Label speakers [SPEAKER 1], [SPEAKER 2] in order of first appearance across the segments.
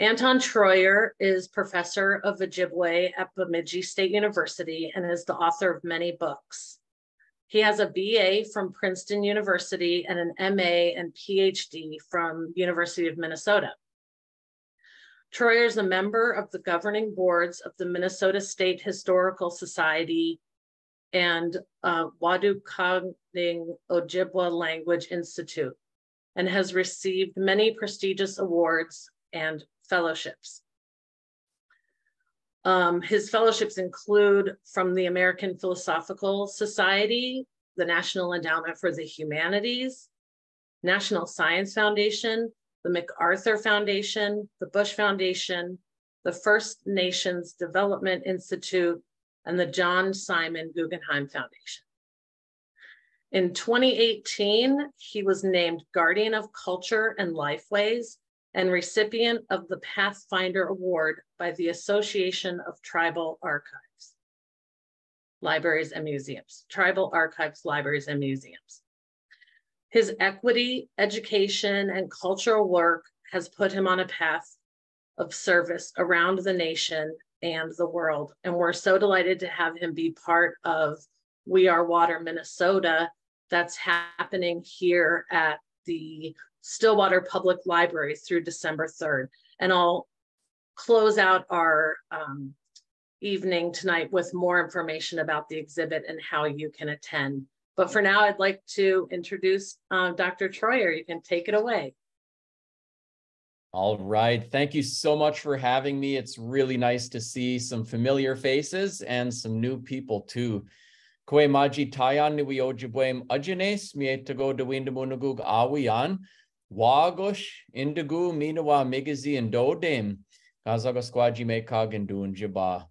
[SPEAKER 1] Anton Treuer is professor of Ojibwe at Bemidji State University and is the author of many books. He has a BA from Princeton University and an MA and PhD from University of Minnesota. Troyer is a member of the governing boards of the Minnesota State Historical Society and uh, Waadookodaading Ojibwa Language Institute and has received many prestigious awards and fellowships. Um, his fellowships include from the American Philosophical Society, the National Endowment for the Humanities, National Science Foundation, the MacArthur Foundation, the Bush Foundation, the First Nations Development Institute, and the John Simon Guggenheim Foundation. In 2018, he was named Guardian of Culture and Lifeways and recipient of the Pathfinder Award by the Association of Tribal Archives, Libraries and Museums, Tribal Archives, Libraries and Museums. His equity, education, and cultural work has put him on a path of service around the nation and the world. And we're so delighted to have him be part of We Are Water Minnesota that's happening here at the Stillwater Public Library through December 3rd. And I'll close out our um, evening tonight with more information about the exhibit and how you can attend. But for now, I'd like to introduce uh, Dr. Treuer. You can take it away.
[SPEAKER 2] All right. Thank you so much for having me. It's really nice to see some familiar faces and some new people too. Kwe maji tayan ni ojibwem ajanes mietago de windamunagug Wagosh, Indigu, Minawa, Migazi, and Dodem, Kazagasquaji and Jibba.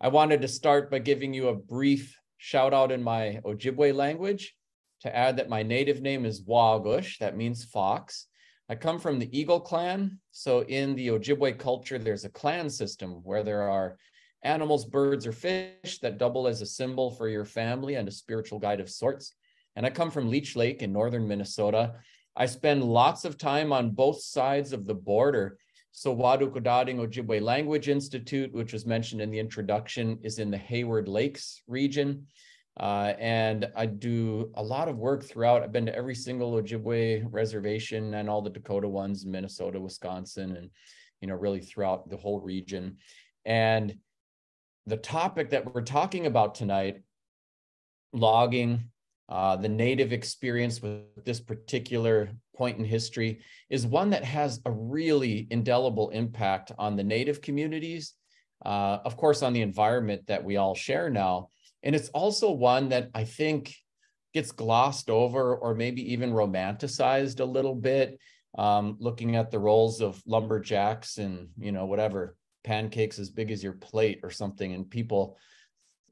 [SPEAKER 2] I wanted to start by giving you a brief shout out in my Ojibwe language to add that my native name is Wagush, that means fox. I come from the Eagle clan. So in the Ojibwe culture, there's a clan system where there are animals, birds, or fish that double as a symbol for your family and a spiritual guide of sorts. And I come from Leech Lake in northern Minnesota. I spend lots of time on both sides of the border. So Waadookodaading Ojibwe Language Institute, which was mentioned in the introduction, is in the Hayward Lakes region. Uh, and I do a lot of work throughout. I've been to every single Ojibwe reservation and all the Dakota ones in Minnesota, Wisconsin, and you know, really throughout the whole region. And the topic that we're talking about tonight, logging, uh, the native experience with this particular point in history is one that has a really indelible impact on the native communities, uh, of course, on the environment that we all share now. And it's also one that I think gets glossed over or maybe even romanticized a little bit, um, looking at the roles of lumberjacks and, you know, whatever, pancakes as big as your plate or something. And people,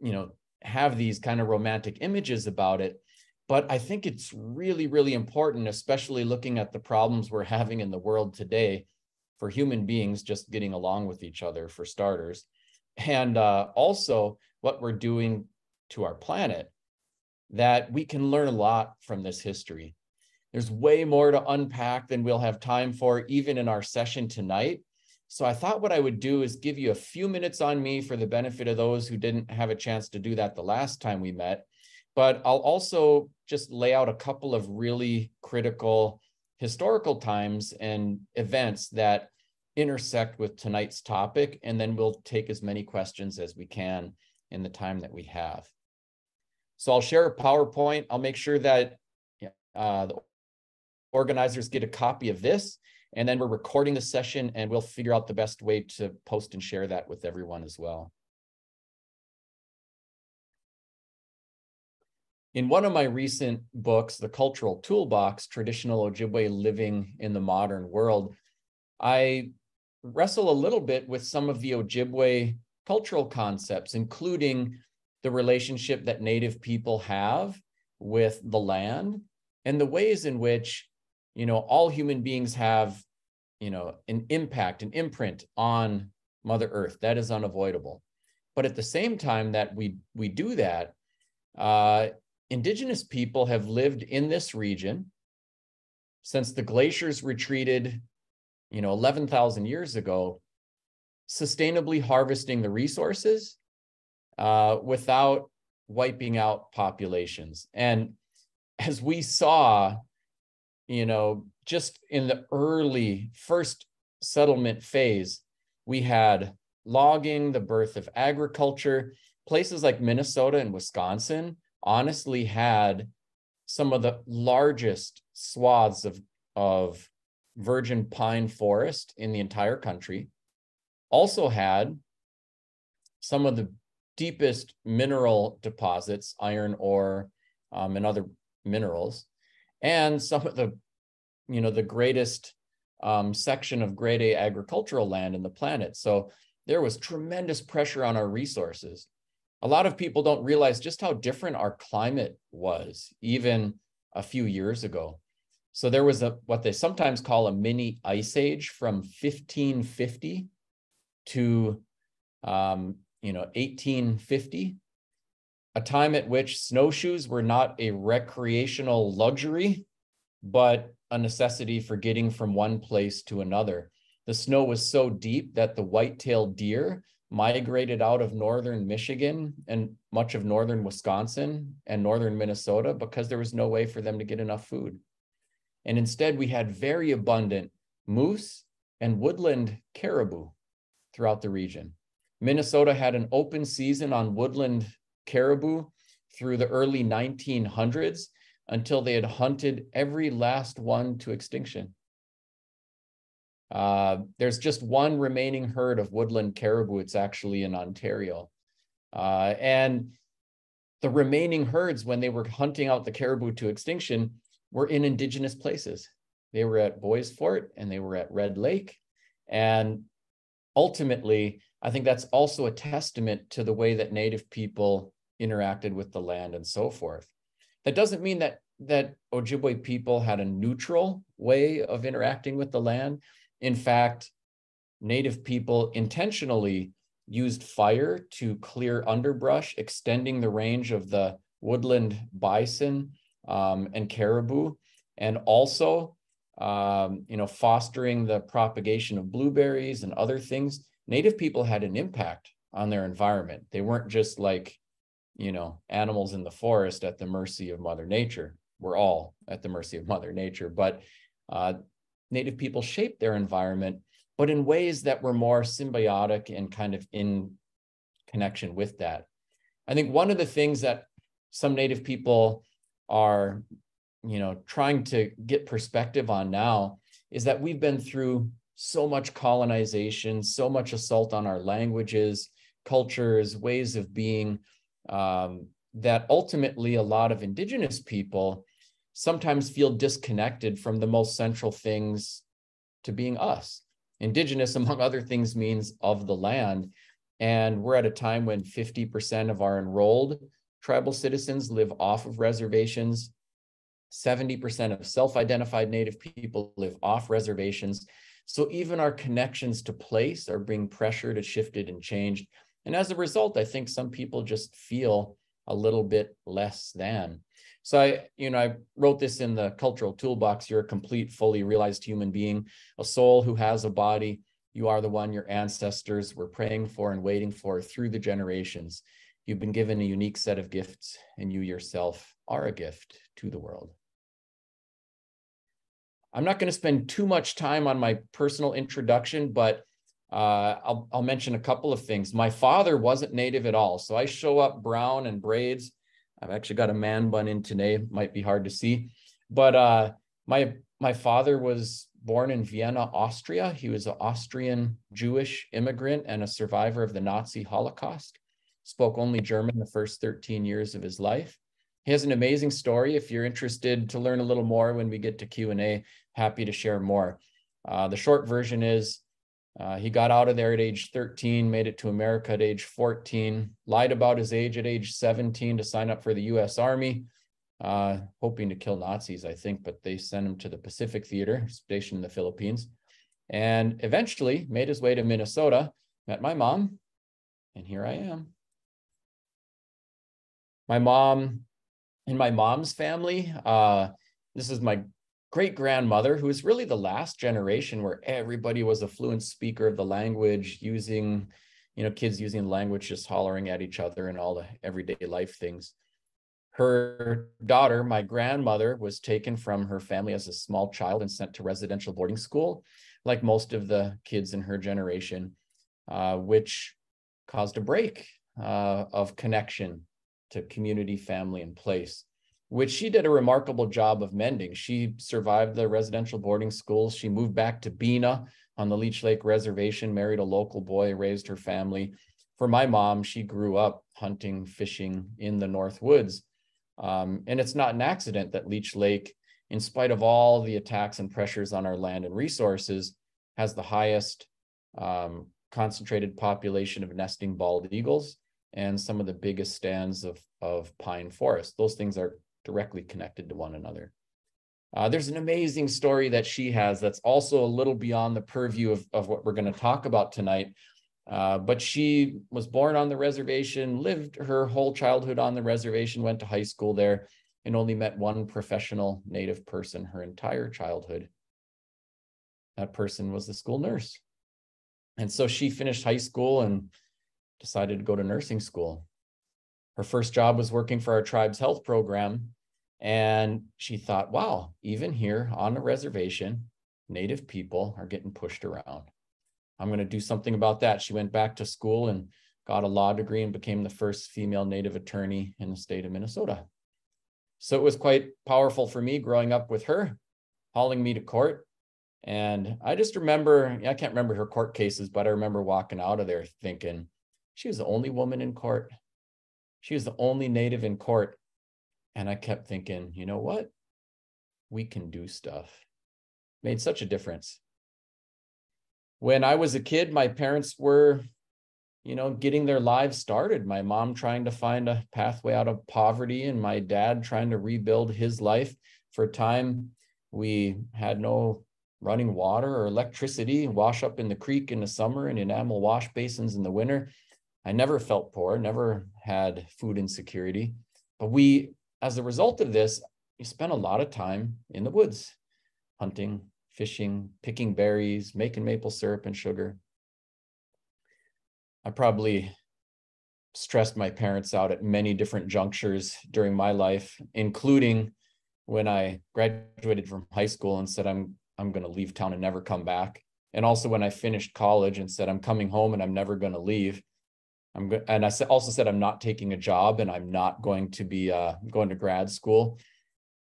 [SPEAKER 2] you know, have these kind of romantic images about it. But I think it's really, really important, especially looking at the problems we're having in the world today for human beings just getting along with each other, for starters. And uh, also what we're doing to our planet, that we can learn a lot from this history. There's way more to unpack than we'll have time for, even in our session tonight. So I thought what I would do is give you a few minutes on me for the benefit of those who didn't have a chance to do that the last time we met. But I'll also just lay out a couple of really critical historical times and events that intersect with tonight's topic, and then we'll take as many questions as we can in the time that we have. So I'll share a PowerPoint. I'll make sure that uh, the organizers get a copy of this, and then we're recording the session and we'll figure out the best way to post and share that with everyone as well. In one of my recent books, The Cultural Toolbox Traditional Ojibwe Living in the Modern World, I wrestle a little bit with some of the Ojibwe cultural concepts, including the relationship that Native people have with the land and the ways in which, you know, all human beings have, you know, an impact, an imprint on Mother Earth. That is unavoidable. But at the same time that we we do that, uh, indigenous people have lived in this region since the glaciers retreated you know, 11,000 years ago, sustainably harvesting the resources uh, without wiping out populations. And as we saw, you know, just in the early first settlement phase, we had logging, the birth of agriculture. Places like Minnesota and Wisconsin honestly had some of the largest swaths of, of virgin pine forest in the entire country. Also had some of the deepest mineral deposits, iron ore um, and other minerals, and some of the, you know, the greatest um, section of grade A agricultural land in the planet. So there was tremendous pressure on our resources. A lot of people don't realize just how different our climate was even a few years ago. So there was a what they sometimes call a mini ice age from 1550 to um, you know 1850, a time at which snowshoes were not a recreational luxury, but a necessity for getting from one place to another. The snow was so deep that the white-tailed deer migrated out of northern Michigan and much of northern Wisconsin and northern Minnesota because there was no way for them to get enough food. And instead, we had very abundant moose and woodland caribou throughout the region. Minnesota had an open season on woodland caribou through the early 1900s until they had hunted every last one to extinction. Uh, there's just one remaining herd of woodland caribou. It's actually in Ontario. Uh, and the remaining herds, when they were hunting out the caribou to extinction, were in indigenous places. They were at Bois Forte and they were at Red Lake. And ultimately, I think that's also a testament to the way that Native people interacted with the land and so forth. That doesn't mean that that Ojibwe people had a neutral way of interacting with the land. In fact, Native people intentionally used fire to clear underbrush, extending the range of the woodland bison um, and caribou, and also, um, you know, fostering the propagation of blueberries and other things. Native people had an impact on their environment. They weren't just like you know, animals in the forest at the mercy of Mother Nature. We're all at the mercy of Mother Nature, but uh, Native people shaped their environment, but in ways that were more symbiotic and kind of in connection with that. I think one of the things that some Native people are, you know, trying to get perspective on now is that we've been through so much colonization, so much assault on our languages, cultures, ways of being, um, that ultimately a lot of indigenous people sometimes feel disconnected from the most central things to being us. Indigenous, among other things, means of the land. And we're at a time when 50% of our enrolled tribal citizens live off of reservations. 70% of self identified Native people live off reservations. So even our connections to place are being pressured and shifted and changed. And as a result, I think some people just feel a little bit less than. So I, you know, I wrote this in the cultural toolbox. You're a complete, fully realized human being, a soul who has a body. You are the one your ancestors were praying for and waiting for through the generations. You've been given a unique set of gifts, and you yourself are a gift to the world. I'm not going to spend too much time on my personal introduction, but uh, I'll, I'll mention a couple of things. My father wasn't native at all. So I show up brown and braids. I've actually got a man bun in today. Might be hard to see. But uh, my my father was born in Vienna, Austria. He was an Austrian Jewish immigrant and a survivor of the Nazi Holocaust. Spoke only German the first 13 years of his life. He has an amazing story. If you're interested to learn a little more when we get to Q&A, happy to share more. Uh, the short version is uh, he got out of there at age 13, made it to America at age 14, lied about his age at age 17 to sign up for the US Army, uh, hoping to kill Nazis, I think, but they sent him to the Pacific Theater, stationed in the Philippines, and eventually made his way to Minnesota, met my mom, and here I am. My mom, in my mom's family, uh, this is my great grandmother, who was really the last generation where everybody was a fluent speaker of the language, using, you know, kids using language, just hollering at each other and all the everyday life things. Her daughter, my grandmother, was taken from her family as a small child and sent to residential boarding school, like most of the kids in her generation, uh, which caused a break uh, of connection to community, family, and place which she did a remarkable job of mending. She survived the residential boarding schools. She moved back to Bena on the Leech Lake Reservation, married a local boy, raised her family. For my mom, she grew up hunting, fishing in the North Woods. Um, and it's not an accident that Leech Lake, in spite of all the attacks and pressures on our land and resources, has the highest um, concentrated population of nesting bald eagles and some of the biggest stands of, of pine forest. Those things are directly connected to one another. Uh, there's an amazing story that she has that's also a little beyond the purview of, of what we're going to talk about tonight. Uh, but she was born on the reservation, lived her whole childhood on the reservation, went to high school there, and only met one professional Native person her entire childhood. That person was the school nurse. And so she finished high school and decided to go to nursing school. Her first job was working for our tribe's health program. And she thought, wow, even here on the reservation, Native people are getting pushed around. I'm going to do something about that. She went back to school and got a law degree and became the first female Native attorney in the state of Minnesota. So it was quite powerful for me growing up with her, hauling me to court. And I just remember, I can't remember her court cases, but I remember walking out of there thinking she was the only woman in court. She was the only native in court. And I kept thinking, you know what? We can do stuff. Made such a difference. When I was a kid, my parents were, you know, getting their lives started. My mom trying to find a pathway out of poverty, and my dad trying to rebuild his life. For a time, we had no running water or electricity, wash up in the creek in the summer and enamel wash basins in the winter. I never felt poor, never had food insecurity. But we, as a result of this, we spent a lot of time in the woods, hunting, fishing, picking berries, making maple syrup and sugar. I probably stressed my parents out at many different junctures during my life, including when I graduated from high school and said I'm I'm going to leave town and never come back. And also when I finished college and said I'm coming home and I'm never going to leave. I'm go- and I also said I'm not taking a job and I'm not going to be uh, going to grad school.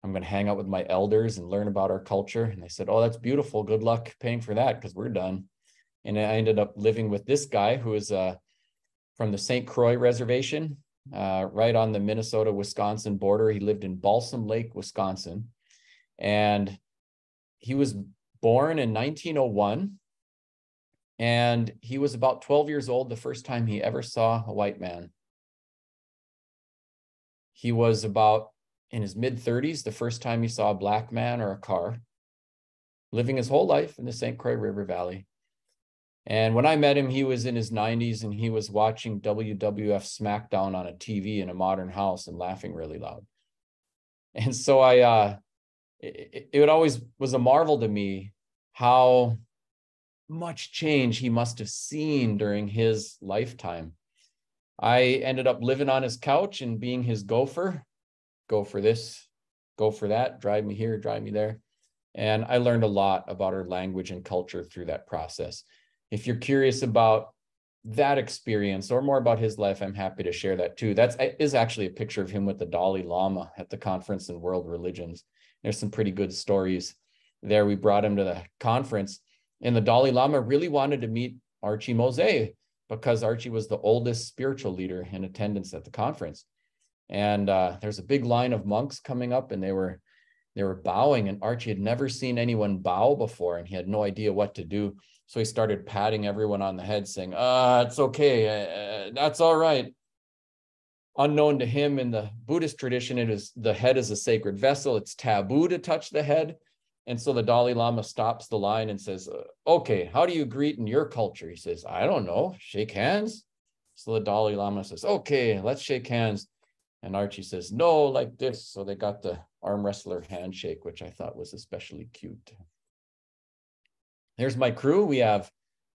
[SPEAKER 2] I'm going to hang out with my elders and learn about our culture. And they said, "Oh, that's beautiful. Good luck paying for that because we're done." And I ended up living with this guy who is uh, from the St. Croix Reservation, uh, right on the Minnesota-Wisconsin border. He lived in Balsam Lake, Wisconsin, and he was born in 1901 and he was about 12 years old the first time he ever saw a white man. He was about in his mid 30s the first time he saw a black man or a car, living his whole life in the St. Croix River Valley. And when I met him, he was in his 90s and he was watching WWF SmackDown on a TV in a modern house and laughing really loud. And so I, uh, it, it always was a marvel to me how much change he must have seen during his lifetime. I ended up living on his couch and being his gopher. Go for this, go for that, drive me here, drive me there. And I learned a lot about our language and culture through that process. If you're curious about that experience or more about his life, I'm happy to share that too. That is actually a picture of him with the Dalai Lama at the conference in world religions. There's some pretty good stories there. We brought him to the conference and the Dalai Lama really wanted to meet Archie Mosay because Archie was the oldest spiritual leader in attendance at the conference. And uh, there's a big line of monks coming up, and they were they were bowing, and Archie had never seen anyone bow before, and he had no idea what to do. So he started patting everyone on the head, saying, "Ah, it's okay, uh, that's all right." Unknown to him in the Buddhist tradition, it is the head is a sacred vessel. It's taboo to touch the head. And so the Dalai Lama stops the line and says, uh, Okay, how do you greet in your culture? He says, I don't know, shake hands. So the Dalai Lama says, Okay, let's shake hands. And Archie says, No, like this. So they got the arm wrestler handshake, which I thought was especially cute. Here's my crew. We have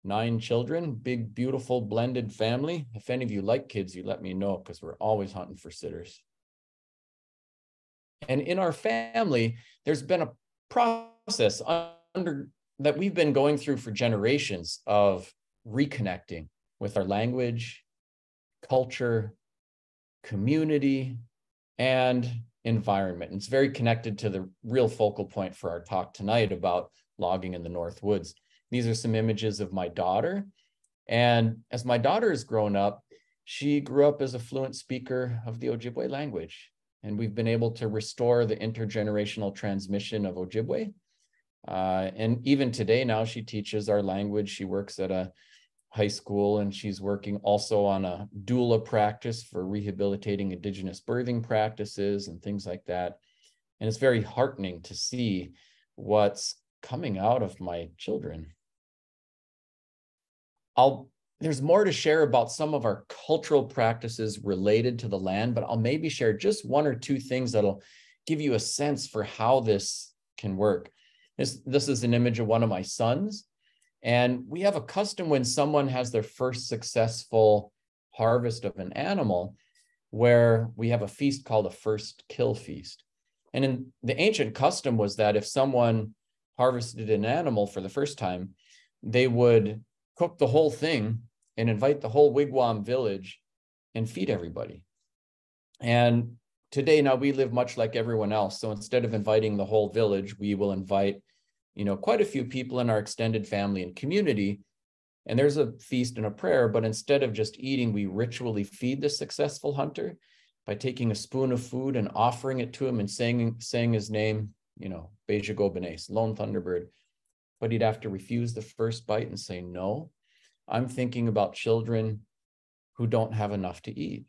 [SPEAKER 2] nine children, big, beautiful, blended family. If any of you like kids, you let me know because we're always hunting for sitters. And in our family, there's been a process under that we've been going through for generations of reconnecting with our language, culture, community, and environment. And it's very connected to the real focal point for our talk tonight about logging in the North Woods. These are some images of my daughter. And as my daughter has grown up, she grew up as a fluent speaker of the Ojibwe language. And we've been able to restore the intergenerational transmission of Ojibwe. Uh, and even today, now she teaches our language. She works at a high school and she's working also on a doula practice for rehabilitating indigenous birthing practices and things like that. And it's very heartening to see what's coming out of my children. I'll there's more to share about some of our cultural practices related to the land, but I'll maybe share just one or two things that'll give you a sense for how this can work. This, this is an image of one of my sons. And we have a custom when someone has their first successful harvest of an animal, where we have a feast called a first kill feast. And in the ancient custom was that if someone harvested an animal for the first time, they would cook the whole thing and invite the whole wigwam village and feed everybody. And today, now we live much like everyone else. So instead of inviting the whole village, we will invite, you know, quite a few people in our extended family and community. And there's a feast and a prayer, but instead of just eating, we ritually feed the successful hunter by taking a spoon of food and offering it to him and saying, saying his name you know, Beja Gobenes, Lone Thunderbird. But he'd have to refuse the first bite and say, no, I'm thinking about children who don't have enough to eat.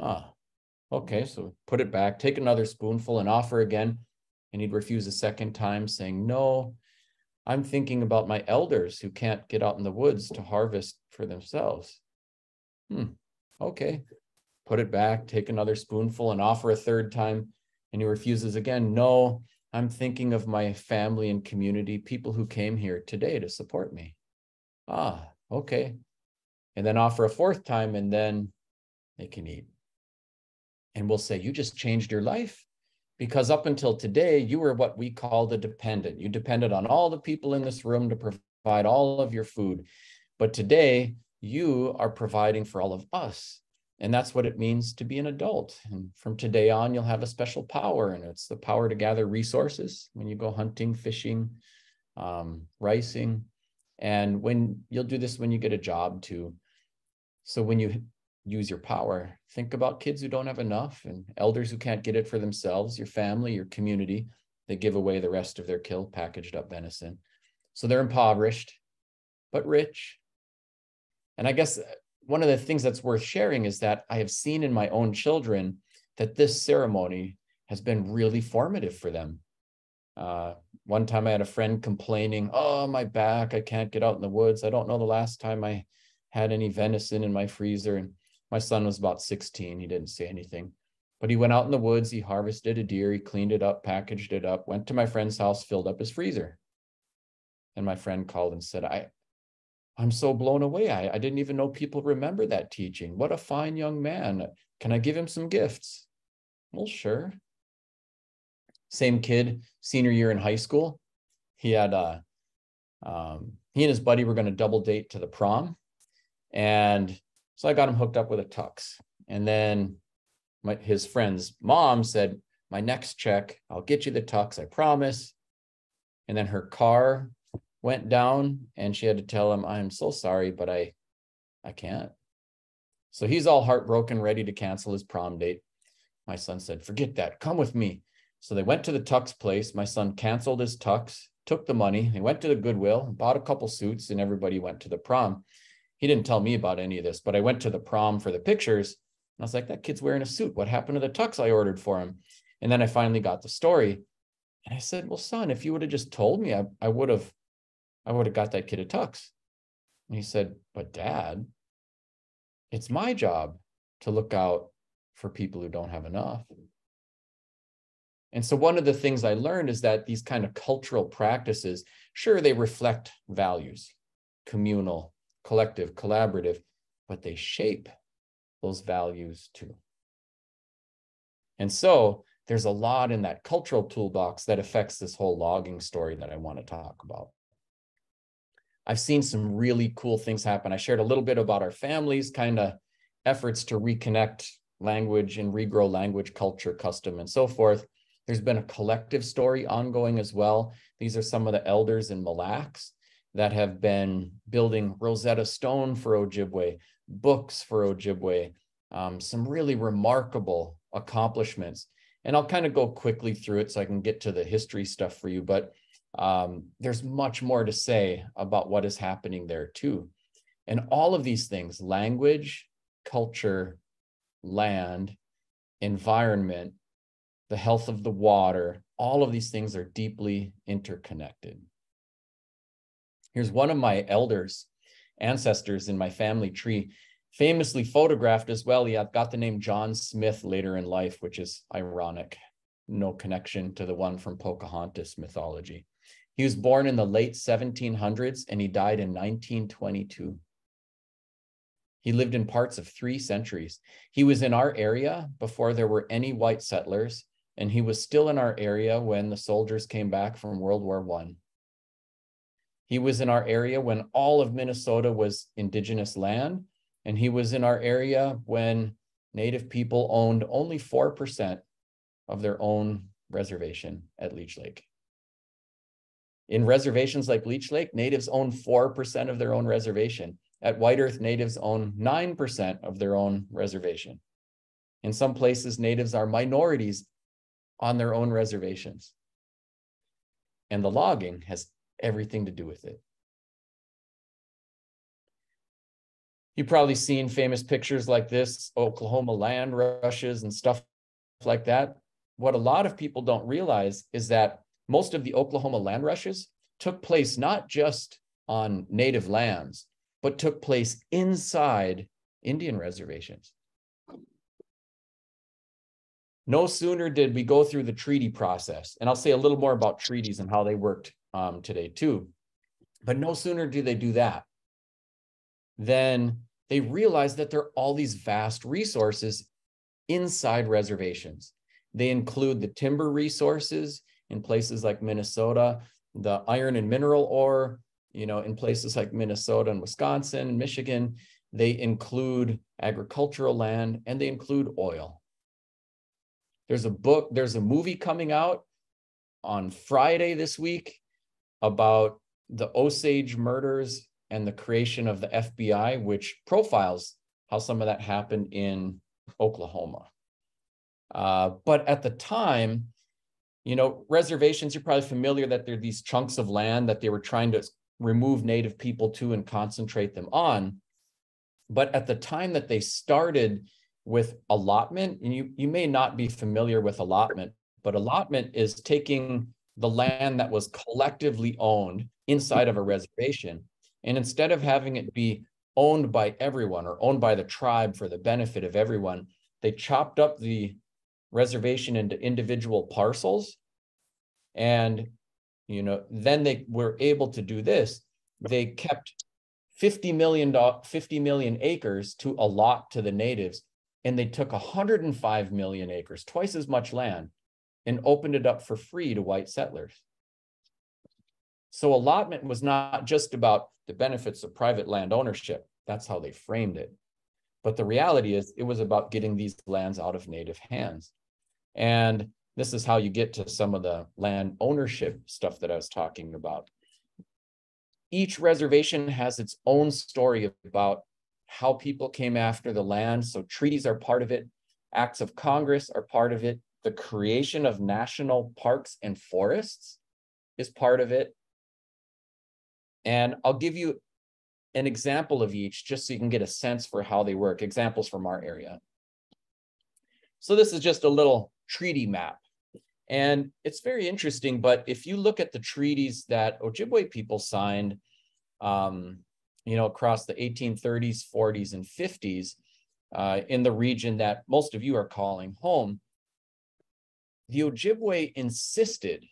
[SPEAKER 2] Ah, okay, so put it back, take another spoonful and offer again. And he'd refuse a second time, saying, no, I'm thinking about my elders who can't get out in the woods to harvest for themselves. Hmm, okay, put it back, take another spoonful and offer a third time. And he refuses again, no, I'm thinking of my family and community, people who came here today to support me. Ah, okay. And then offer a fourth time, and then they can eat. And we'll say, You just changed your life. Because up until today, you were what we call the dependent. You depended on all the people in this room to provide all of your food. But today, you are providing for all of us. And that's what it means to be an adult. And from today on, you'll have a special power, and it's the power to gather resources when you go hunting, fishing, um, ricing. And when you'll do this when you get a job too. So when you use your power, think about kids who don't have enough and elders who can't get it for themselves, your family, your community. They give away the rest of their kill packaged up venison. So they're impoverished, but rich. And I guess one of the things that's worth sharing is that I have seen in my own children that this ceremony has been really formative for them. Uh, one time I had a friend complaining, Oh, my back, I can't get out in the woods. I don't know the last time I had any venison in my freezer. And my son was about 16. He didn't say anything. But he went out in the woods, he harvested a deer, he cleaned it up, packaged it up, went to my friend's house, filled up his freezer. And my friend called and said, I, I'm so blown away. I, I didn't even know people remember that teaching. What a fine young man. Can I give him some gifts? Well, sure. Same kid, senior year in high school. He had uh um, he and his buddy were going to double date to the prom. And so I got him hooked up with a tux. And then my, his friend's mom said, My next check, I'll get you the tux, I promise. And then her car went down and she had to tell him, I'm so sorry, but I I can't. So he's all heartbroken, ready to cancel his prom date. My son said, Forget that, come with me. So they went to the tux place. My son canceled his tux, took the money, he went to the Goodwill, bought a couple suits, and everybody went to the prom. He didn't tell me about any of this, but I went to the prom for the pictures. And I was like, that kid's wearing a suit. What happened to the tux I ordered for him? And then I finally got the story. And I said, Well, son, if you would have just told me, I, I would have I would have got that kid a tux. And he said, But dad, it's my job to look out for people who don't have enough. And so one of the things I learned is that these kind of cultural practices, sure, they reflect values, communal, collective, collaborative, but they shape those values too. And so there's a lot in that cultural toolbox that affects this whole logging story that I want to talk about. I've seen some really cool things happen. I shared a little bit about our families, kind of efforts to reconnect language and regrow language, culture, custom, and so forth. There's been a collective story ongoing as well. These are some of the elders in Mille Lacs that have been building Rosetta Stone for Ojibwe, books for Ojibwe, um, some really remarkable accomplishments. And I'll kind of go quickly through it so I can get to the history stuff for you. But um, there's much more to say about what is happening there too. And all of these things language, culture, land, environment, the health of the water all of these things are deeply interconnected. Here's one of my elders, ancestors in my family tree, famously photographed as well. He got the name John Smith later in life, which is ironic. No connection to the one from Pocahontas mythology. He was born in the late 1700s and he died in 1922. He lived in parts of three centuries. He was in our area before there were any white settlers, and he was still in our area when the soldiers came back from World War I. He was in our area when all of Minnesota was indigenous land, and he was in our area when Native people owned only 4% of their own reservation at Leech Lake. In reservations like Leech Lake, natives own 4% of their own reservation. At White Earth, natives own 9% of their own reservation. In some places, natives are minorities on their own reservations. And the logging has everything to do with it. You've probably seen famous pictures like this, Oklahoma land rushes and stuff like that. What a lot of people don't realize is that most of the Oklahoma land rushes took place not just on native lands, but took place inside Indian reservations. No sooner did we go through the treaty process, and I'll say a little more about treaties and how they worked um, today too, but no sooner do they do that, than they realize that there are all these vast resources inside reservations. They include the timber resources, in places like Minnesota, the iron and mineral ore, you know, in places like Minnesota and Wisconsin and Michigan, they include agricultural land and they include oil. There's a book, there's a movie coming out on Friday this week about the Osage murders and the creation of the FBI, which profiles how some of that happened in Oklahoma. Uh, but at the time, you know, reservations, you're probably familiar that there are these chunks of land that they were trying to remove native people to and concentrate them on. But at the time that they started with allotment, and you, you may not be familiar with allotment, but allotment is taking the land that was collectively owned inside of a reservation. And instead of having it be owned by everyone or owned by the tribe for the benefit of everyone, they chopped up the reservation into individual parcels. And, you know, then they were able to do this. They kept 50 million, 50 million acres to allot to the natives. And they took 105 million acres, twice as much land, and opened it up for free to white settlers. So allotment was not just about the benefits of private land ownership. That's how they framed it. But the reality is, it was about getting these lands out of native hands. And this is how you get to some of the land ownership stuff that I was talking about. Each reservation has its own story about how people came after the land. So treaties are part of it, acts of Congress are part of it, the creation of national parks and forests is part of it. And I'll give you an example of each just so you can get a sense for how they work, examples from our area. So this is just a little treaty map. And it's very interesting, but if you look at the treaties that Ojibwe people signed, um, you know, across the 1830s, 40s, and 50s uh, in the region that most of you are calling home, the Ojibwe insisted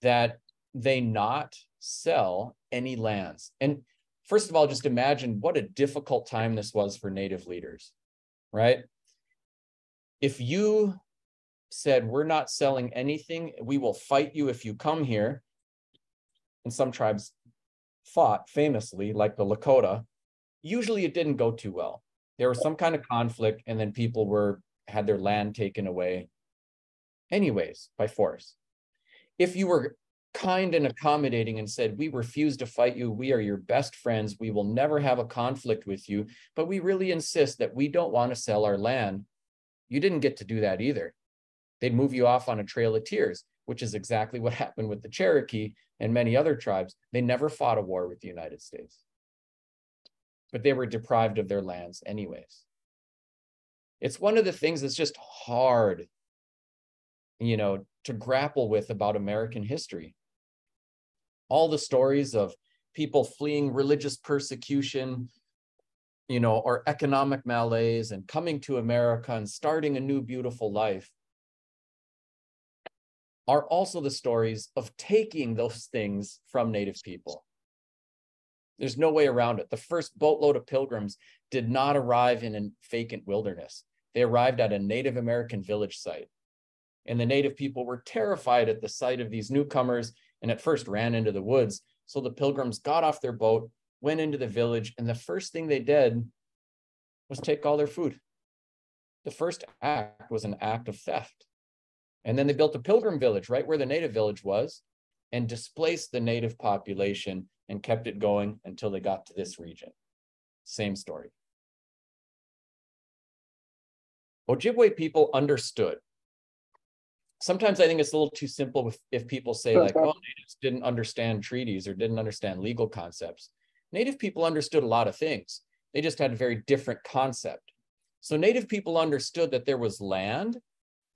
[SPEAKER 2] that they not sell any lands. And first of all, just imagine what a difficult time this was for Native leaders, right? If you said, We're not selling anything, we will fight you if you come here. And some tribes fought famously, like the Lakota. Usually it didn't go too well. There was some kind of conflict, and then people were had their land taken away, anyways, by force. If you were kind and accommodating and said, We refuse to fight you. We are your best friends. We will never have a conflict with you, but we really insist that we don't want to sell our land. You didn't get to do that either. They'd move you off on a trail of tears, which is exactly what happened with the Cherokee and many other tribes. They never fought a war with the United States, but they were deprived of their lands anyways. It's one of the things that's just hard, you know, to grapple with about American history. All the stories of people fleeing religious persecution, you know, or economic malaise and coming to America and starting a new beautiful life are also the stories of taking those things from Native people. There's no way around it. The first boatload of pilgrims did not arrive in a vacant wilderness. They arrived at a Native American village site. And the Native people were terrified at the sight of these newcomers and at first ran into the woods. So the pilgrims got off their boat, went into the village, and the first thing they did was take all their food. The first act was an act of theft. And then they built a pilgrim village right where the native village was and displaced the native population and kept it going until they got to this region. Same story. Ojibwe people understood. Sometimes I think it's a little too simple if, if people say like, oh, natives didn't understand treaties or didn't understand legal concepts. Native people understood a lot of things. They just had a very different concept. So native people understood that there was land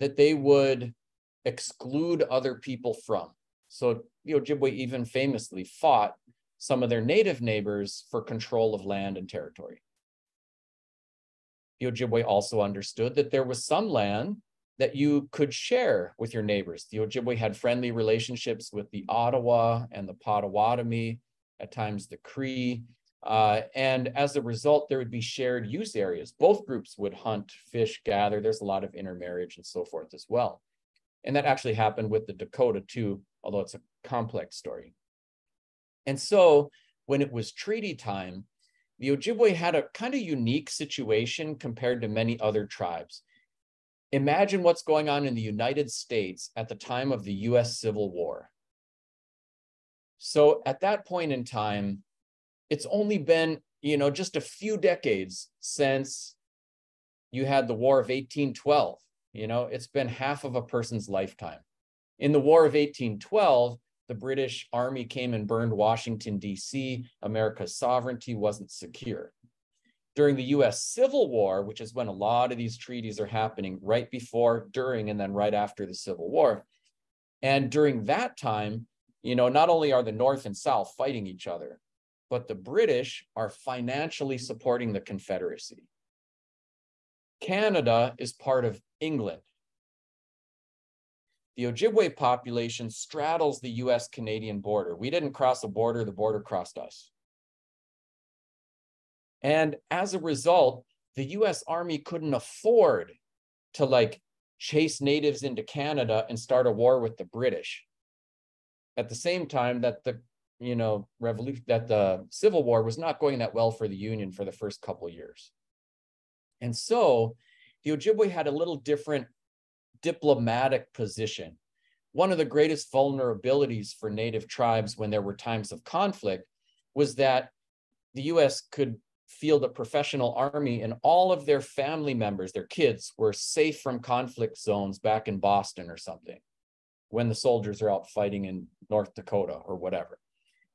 [SPEAKER 2] that they would exclude other people from. So the Ojibwe even famously fought some of their native neighbors for control of land and territory. The Ojibwe also understood that there was some land that you could share with your neighbors. The Ojibwe had friendly relationships with the Ottawa and the Potawatomi, at times the Cree, uh, and as a result, there would be shared use areas. Both groups would hunt, fish, gather. There's a lot of intermarriage and so forth as well. And that actually happened with the Dakota too, although it's a complex story. And so when it was treaty time, the Ojibwe had a kind of unique situation compared to many other tribes. Imagine what's going on in the United States at the time of the US Civil War. So at that point in time, it's only been, you know, just a few decades since you had the War of 1812. You know, it's been half of a person's lifetime. In the War of 1812, the British Army came and burned Washington, D.C. America's sovereignty wasn't secure. During the US Civil War, which is when a lot of these treaties are happening right before, during, and then right after the Civil War. And during that time, you know, not only are the North and South fighting each other, but the British are financially supporting the Confederacy. Canada is part of England. The Ojibwe population straddles the US Canadian border. We didn't cross a border, the border crossed us. And as a result, the US Army couldn't afford to like chase natives into Canada and start a war with the British. At the same time that the you know, revolution that the Civil War was not going that well for the Union for the first couple years. And so the Ojibwe had a little different diplomatic position. One of the greatest vulnerabilities for Native tribes when there were times of conflict was that the US could field a professional army and all of their family members, their kids, were safe from conflict zones back in Boston or something when the soldiers are out fighting in North Dakota or whatever.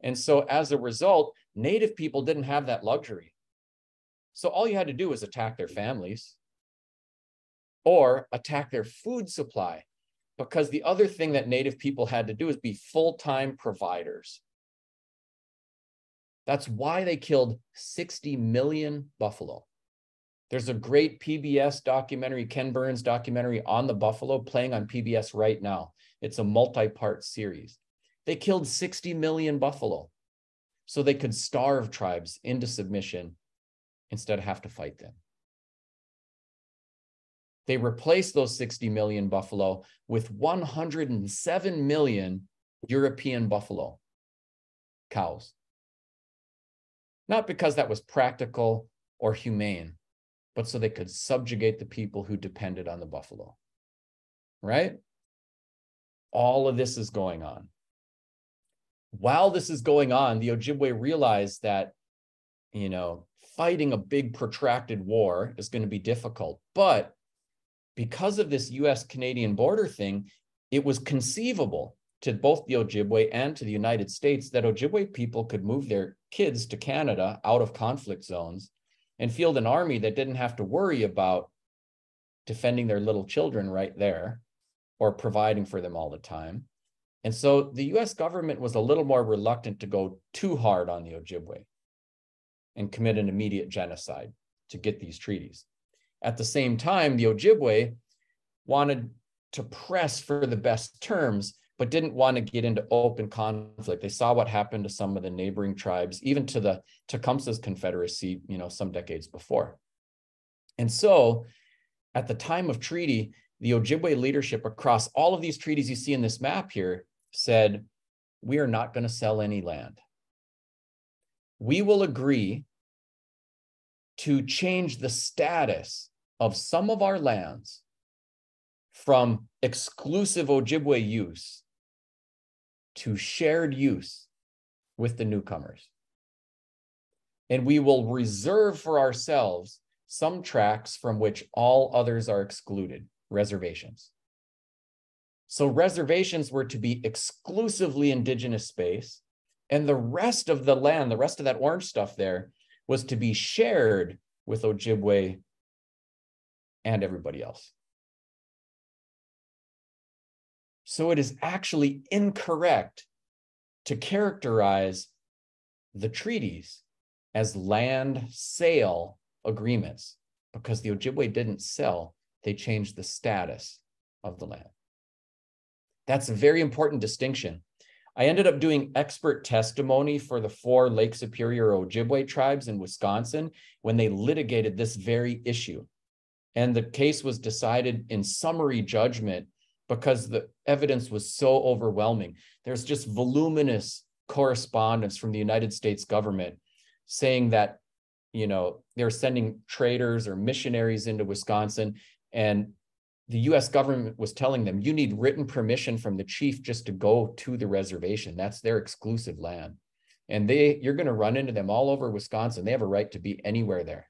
[SPEAKER 2] And so as a result, Native people didn't have that luxury. So all you had to do was attack their families or attack their food supply. Because the other thing that Native people had to do is be full time providers. That's why they killed 60 million buffalo. There's a great PBS documentary, Ken Burns documentary on the buffalo playing on PBS right now. It's a multi-part series. They killed 60 million buffalo so they could starve tribes into submission instead of have to fight them. They replaced those 60 million buffalo with 107 million European buffalo cows. Not because that was practical or humane, but so they could subjugate the people who depended on the buffalo. Right? All of this is going on. While this is going on, the Ojibwe realized that, you know, fighting a big protracted war is going to be difficult. But because of this US Canadian border thing, it was conceivable to both the Ojibwe and to the United States that Ojibwe people could move their kids to Canada out of conflict zones and field an army that didn't have to worry about defending their little children right there or providing for them all the time. And so the US government was a little more reluctant to go too hard on the Ojibwe and commit an immediate genocide to get these treaties. At the same time, the Ojibwe wanted to press for the best terms but didn't want to get into open conflict. They saw what happened to some of the neighboring tribes, even to the Tecumseh's Confederacy, you know, some decades before. And so at the time of treaty, the Ojibwe leadership across all of these treaties you see in this map here said, we are not going to sell any land. We will agree to change the status of some of our lands from exclusive Ojibwe use to shared use with the newcomers. And we will reserve for ourselves some tracts from which all others are excluded, reservations. So reservations were to be exclusively indigenous space, and the rest of the land, the rest of that orange stuff there, was to be shared with Ojibwe and everybody else. So it is actually incorrect to characterize the treaties as land sale agreements because the Ojibwe didn't sell, they changed the status of the land. That's a very important distinction. I ended up doing expert testimony for the four Lake Superior Ojibwe tribes in Wisconsin when they litigated this very issue. And the case was decided in summary judgment because the evidence was so overwhelming. There's just voluminous correspondence from the United States government saying that, you know, they're sending traders or missionaries into Wisconsin and the US government was telling them you need written permission from the chief just to go to the reservation. That's their exclusive land. And they you're going to run into them all over Wisconsin. They have a right to be anywhere there.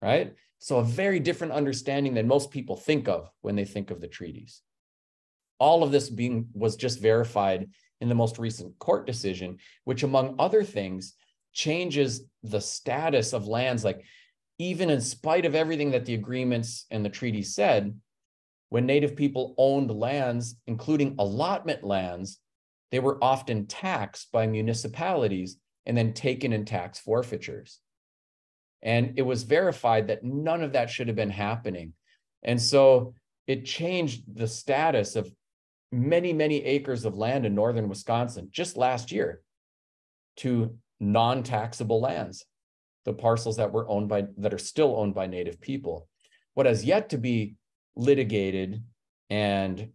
[SPEAKER 2] Right? So a very different understanding than most people think of when they think of the treaties. All of this being was just verified in the most recent court decision, which among other things changes the status of lands. Like even in spite of everything that the agreements and the treaty said, when Native people owned lands, including allotment lands, they were often taxed by municipalities and then taken in tax forfeitures. And it was verified that none of that should have been happening. And so it changed the status of many, many acres of land in northern Wisconsin just last year to non taxable lands, the parcels that were owned by, that are still owned by Native people. What has yet to be litigated and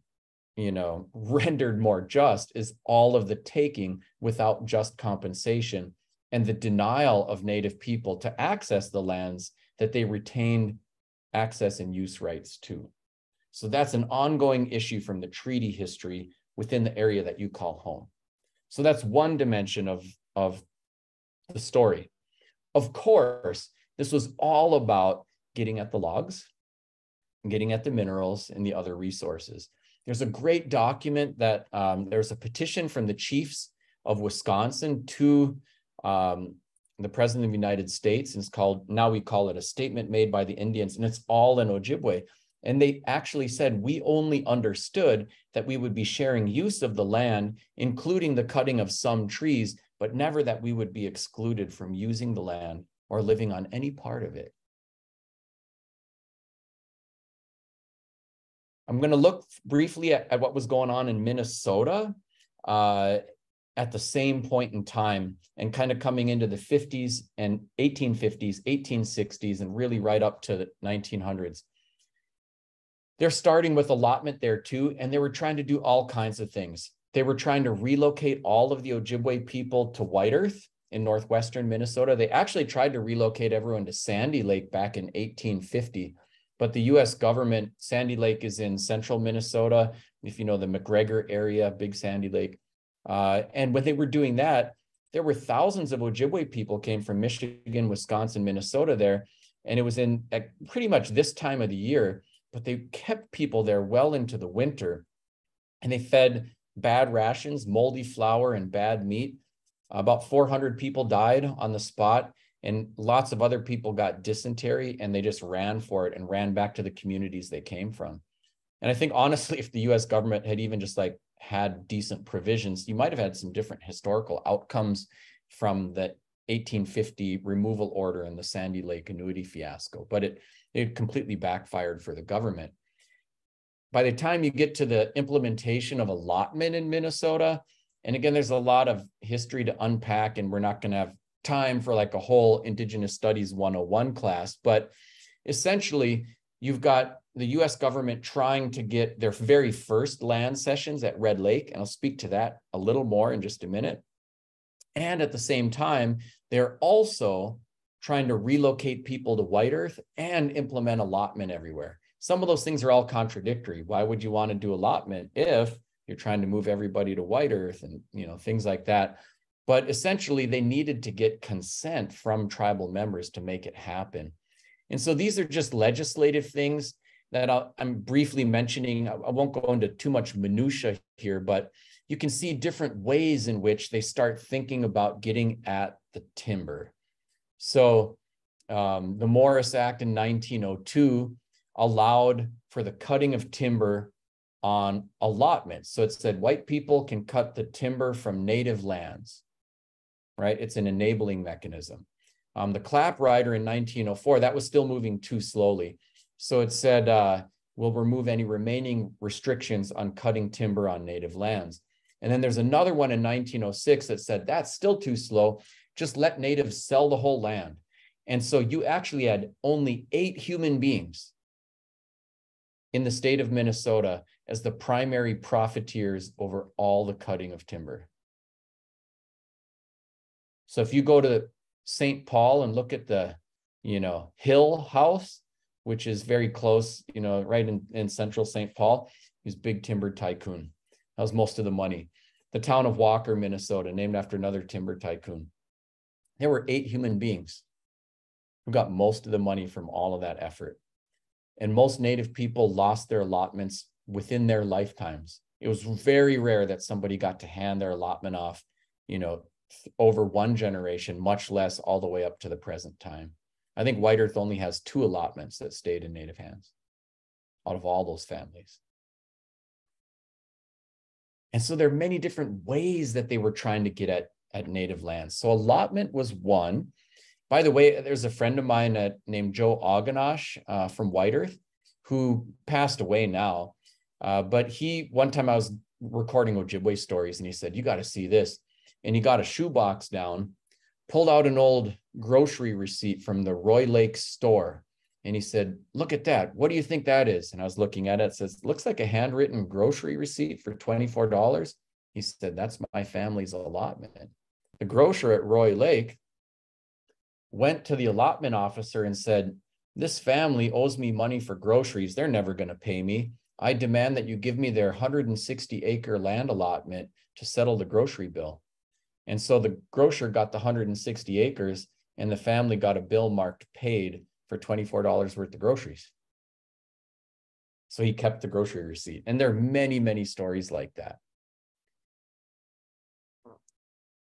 [SPEAKER 2] you know rendered more just is all of the taking without just compensation and the denial of Native people to access the lands that they retained access and use rights to. So that's an ongoing issue from the treaty history within the area that you call home. So that's one dimension of, of the story. Of course, this was all about getting at the logs, getting at the minerals and the other resources. There's a great document that um, there's a petition from the chiefs of Wisconsin to um, the president of the United States, and it's called, now we call it a statement made by the Indians, and it's all in Ojibwe. And they actually said, we only understood that we would be sharing use of the land, including the cutting of some trees, but never that we would be excluded from using the land or living on any part of it. I'm going to look briefly at, at what was going on in Minnesota uh, at the same point in time and kind of coming into the 50s and 1850s, 1860s, and really right up to the 1900s. They're starting with allotment there too, and they were trying to do all kinds of things. They were trying to relocate all of the Ojibwe people to White Earth in northwestern Minnesota. They actually tried to relocate everyone to Sandy Lake back in 1850, but the US government, Sandy Lake is in central Minnesota, if you know the McGregor area, Big Sandy Lake. Uh, and when they were doing that, there were thousands of Ojibwe people came from Michigan, Wisconsin, Minnesota there. And it was in pretty much this time of the year, but they kept people there well into the winter. And they fed bad rations, moldy flour, and bad meat. About 400 people died on the spot, and lots of other people got dysentery and they just ran for it and ran back to the communities they came from. And I think honestly, if the US government had even just like had decent provisions, you might have had some different historical outcomes from the 1850 removal order and the Sandy Lake annuity fiasco, but it, it completely backfired for the government. By the time you get to the implementation of allotment in Minnesota, and again, there's a lot of history to unpack, and we're not going to have time for like a whole Indigenous Studies 101 class, but essentially, you've got the US government trying to get their very first land cessions at Red Lake, and I'll speak to that a little more in just a minute. And at the same time, they're also trying to relocate people to White Earth and implement allotment everywhere. Some of those things are all contradictory. Why would you want to do allotment if you're trying to move everybody to White Earth and you know things like that? But essentially, they needed to get consent from tribal members to make it happen. And so these are just legislative things that i am briefly mentioning. I won't go into too much minutia here, but you can see different ways in which they start thinking about getting at the timber. So um, the Morris Act in 1902 allowed for the cutting of timber on allotments. So it said white people can cut the timber from native lands, right? It's an enabling mechanism. Um, the Clapp Rider in 1904, that was still moving too slowly. So it said, uh, we'll remove any remaining restrictions on cutting timber on native lands. And then there's another one in 1906 that said, that's still too slow. Just let natives sell the whole land. And so you actually had only eight human beings in the state of Minnesota as the primary profiteers over all the cutting of timber. So if you go to St. Paul and look at the, you know, Hill House, which is very close, you know, right in, in central St. Paul, he's big timber tycoon. That was most of the money. The town of Walker, Minnesota, named after another timber tycoon. There were eight human beings who got most of the money from all of that effort. And most Native people lost their allotments within their lifetimes. It was very rare that somebody got to hand their allotment off, you know, over one generation, much less all the way up to the present time. I think White Earth only has two allotments that stayed in native hands out of all those families. And so there are many different ways that they were trying to get at, at native lands. So allotment was one. By the way, there's a friend of mine uh, named Joe Oganosh uh, from White Earth who passed away now. Uh, but he, one time I was recording Ojibwe stories and he said, You got to see this and he got a shoebox down, pulled out an old grocery receipt from the Roy Lake store. And he said, Look at that. What do you think that is? And I was looking at it. It says, Looks like a handwritten grocery receipt for $24. He said, That's my family's allotment. The grocer at Roy Lake went to the allotment officer and said, This family owes me money for groceries. They're never going to pay me. I demand that you give me their 160 acre land allotment to settle the grocery bill. And so the grocer got the 160 acres and the family got a bill marked paid for $24 worth of groceries. So he kept the grocery receipt. And there are many, many stories like that.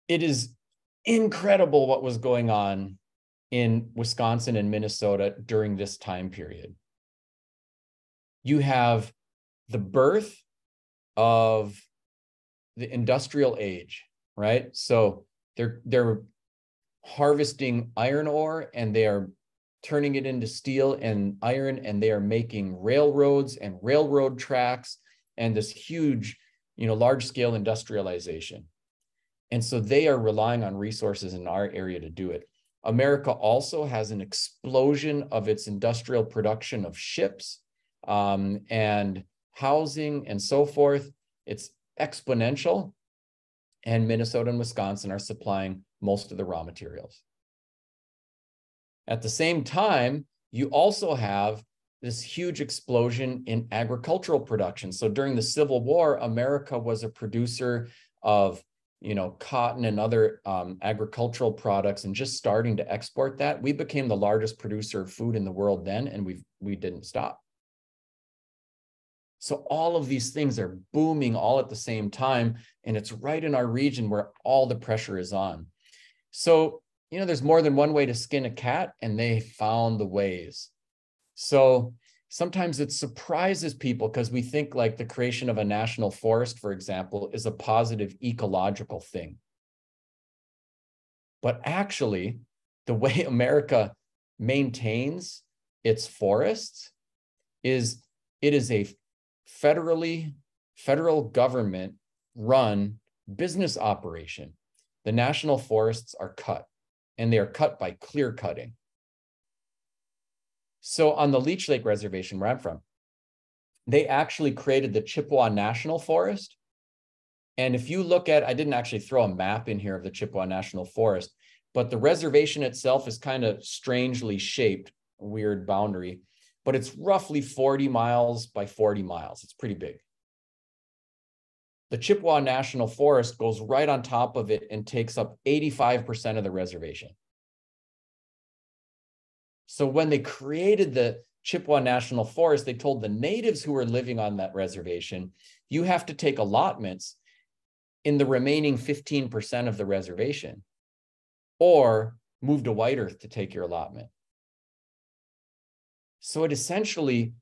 [SPEAKER 2] It is incredible what was going on in Wisconsin and Minnesota during this time period. You have the birth of the industrial age right? So they're they're harvesting iron ore and they are turning it into steel and iron, and they are making railroads and railroad tracks and this huge, you know, large scale industrialization. And so they are relying on resources in our area to do it. America also has an explosion of its industrial production of ships um, and housing and so forth. It's exponential. And Minnesota and Wisconsin are supplying most of the raw materials. At the same time, you also have this huge explosion in agricultural production. So during the Civil War, America was a producer of you know cotton and other um, agricultural products and just starting to export that. We became the largest producer of food in the world then, and we we didn't stop. So all of these things are booming all at the same time, and it's right in our region where all the pressure is on. So you know, there's more than one way to skin a cat, and they found the ways. So sometimes it surprises people because we think like the creation of a national forest, for example, is a positive ecological thing. But actually, the way America maintains its forests is it is a federally federal government run business operation. The national forests are cut and they are cut by clear cutting. So on the Leech Lake Reservation, where I'm from, they actually created the Chippewa National Forest. And if you look at, I didn't actually throw a map in here of the Chippewa National Forest, but the reservation itself is kind of strangely shaped, weird boundary, but it's roughly 40 miles by 40 miles. It's pretty big. The Chippewa National Forest goes right on top of it and takes up 85% of the reservation. So when they created the Chippewa National Forest, they told the natives who were living on that reservation, you have to take allotments in the remaining 15% of the reservation or move to White Earth to take your allotment. So it essentially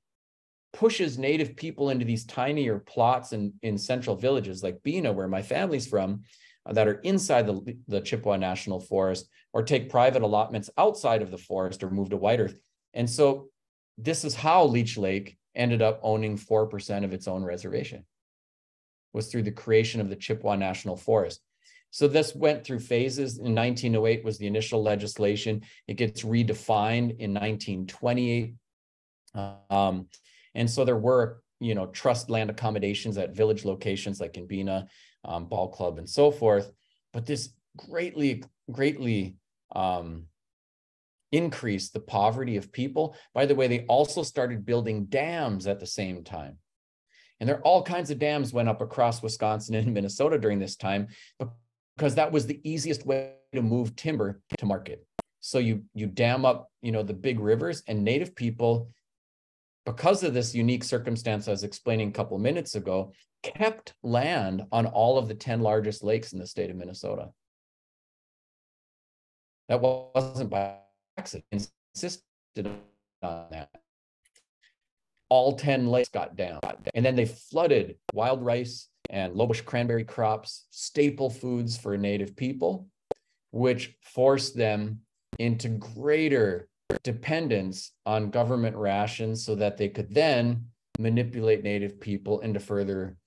[SPEAKER 2] pushes native people into these tinier plots in, in central villages like Bena, where my family's from, uh, that are inside the, the Chippewa National Forest or take private allotments outside of the forest or move to White Earth. And so this is how Leech Lake ended up owning 4% of its own reservation was through the creation of the Chippewa National Forest. So this went through phases. In 1908 was the initial legislation. It gets redefined in 1928. Um, and so there were, you know, trust land accommodations at village locations like in Bena, um, ball club, and so forth. But this greatly, greatly um, increased the poverty of people. By the way, they also started building dams at the same time. And there are all kinds of dams went up across Wisconsin and Minnesota during this time because that was the easiest way to move timber to market. So you you dam up, you know, the big rivers and native people because of this unique circumstance I was explaining a couple minutes ago, kept land on all of the 10 largest lakes in the state of Minnesota. That wasn't by accident, insisted on that. All 10 lakes got down. And then they flooded wild rice and low bush cranberry crops, staple foods for native people, which forced them into greater dependence on government rations so that they could then manipulate native people into further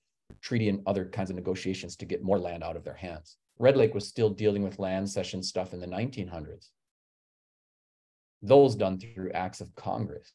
[SPEAKER 2] treaty and other kinds of negotiations to get more land out of their hands. Red Lake was still dealing with land cession stuff in the 1900s. Those done through acts of Congress.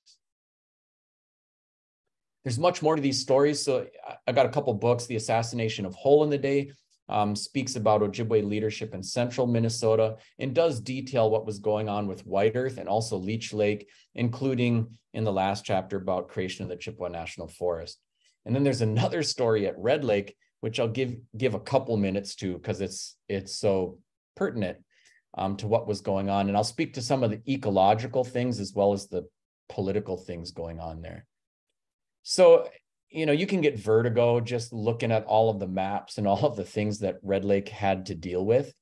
[SPEAKER 2] There's much more to these stories. So I got a couple books. The Assassination of Hole in the Day um, speaks about Ojibwe leadership in central Minnesota and does detail what was going on with White Earth and also Leech Lake, including in the last chapter about creation of the Chippewa National Forest. And then there's another story at Red Lake, which I'll give give a couple minutes to because it's it's so pertinent um, to what was going on. And I'll speak to some of the ecological things as well as the political things going on there. So, you know, you can get vertigo just looking at all of the maps and all of the things that Red Lake had to deal with.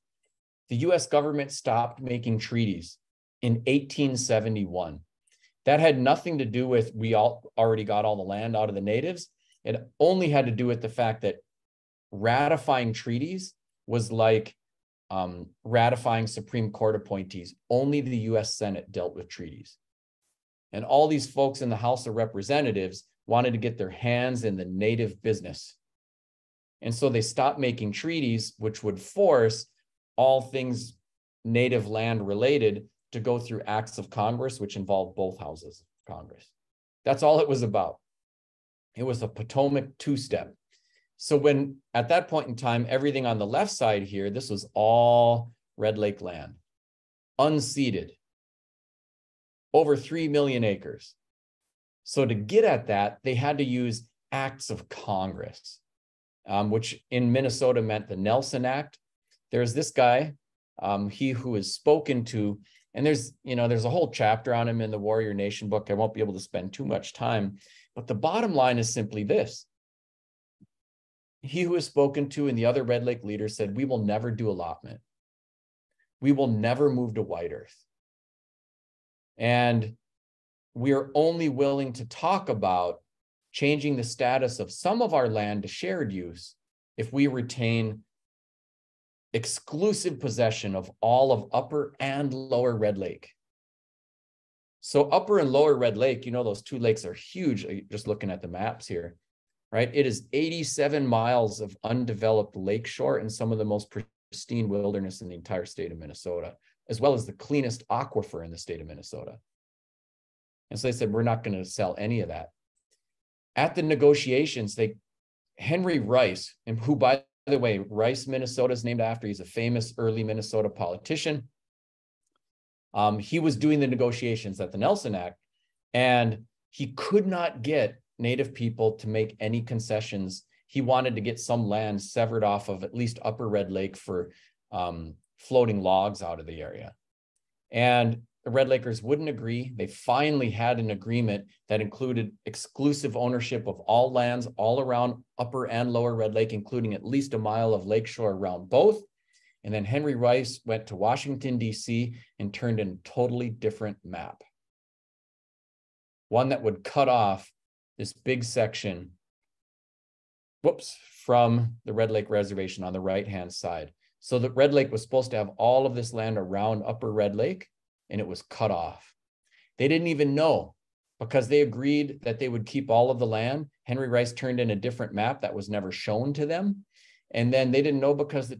[SPEAKER 2] The US government stopped making treaties in 1871. That had nothing to do with we all already got all the land out of the natives. It only had to do with the fact that ratifying treaties was like um, ratifying Supreme Court appointees. Only the US Senate dealt with treaties. And all these folks in the House of Representatives wanted to get their hands in the native business. And so they stopped making treaties, which would force all things native land related to go through acts of Congress, which involved both houses of Congress. That's all it was about. It was a Potomac two step. So when at that point in time, everything on the left side here, this was all Red Lake land, unceded, over 3 million acres. So to get at that, they had to use acts of Congress, um, which in Minnesota meant the Nelson Act. There's this guy, um, he who is spoken to, and there's, you know, there's a whole chapter on him in the Warrior Nation book. I won't be able to spend too much time, but the bottom line is simply this he who was spoken to and the other Red Lake leaders said, We will never do allotment. We will never move to White Earth. And we are only willing to talk about changing the status of some of our land to shared use if we retain exclusive possession of all of upper and lower Red Lake. So upper and lower Red Lake, you know, those two lakes are huge, uh, just looking at the maps here right? It is 87 miles of undeveloped lakeshore and some of the most pristine wilderness in the entire state of Minnesota, as well as the cleanest aquifer in the state of Minnesota. And so they said, we're not going to sell any of that. At the negotiations, they Henry Rice, and who, by the way, Rice, Minnesota is named after. He's a famous early Minnesota politician. Um, he was doing the negotiations at the Nelson Act, and he could not get Native people to make any concessions. He wanted to get some land severed off of at least Upper Red Lake for um, floating logs out of the area. And the Red Lakers wouldn't agree. They finally had an agreement that included exclusive ownership of all lands all around Upper and Lower Red Lake, including at least a mile of lakeshore around both. And then Henry Rice went to Washington, D.C., and turned in a totally different map. One that would cut off this big section, whoops, from the Red Lake Reservation on the right-hand side. So the Red Lake was supposed to have all of this land around Upper Red Lake, and it was cut off. They didn't even know because they agreed that they would keep all of the land. Henry Rice turned in a different map that was never shown to them. And then they didn't know because it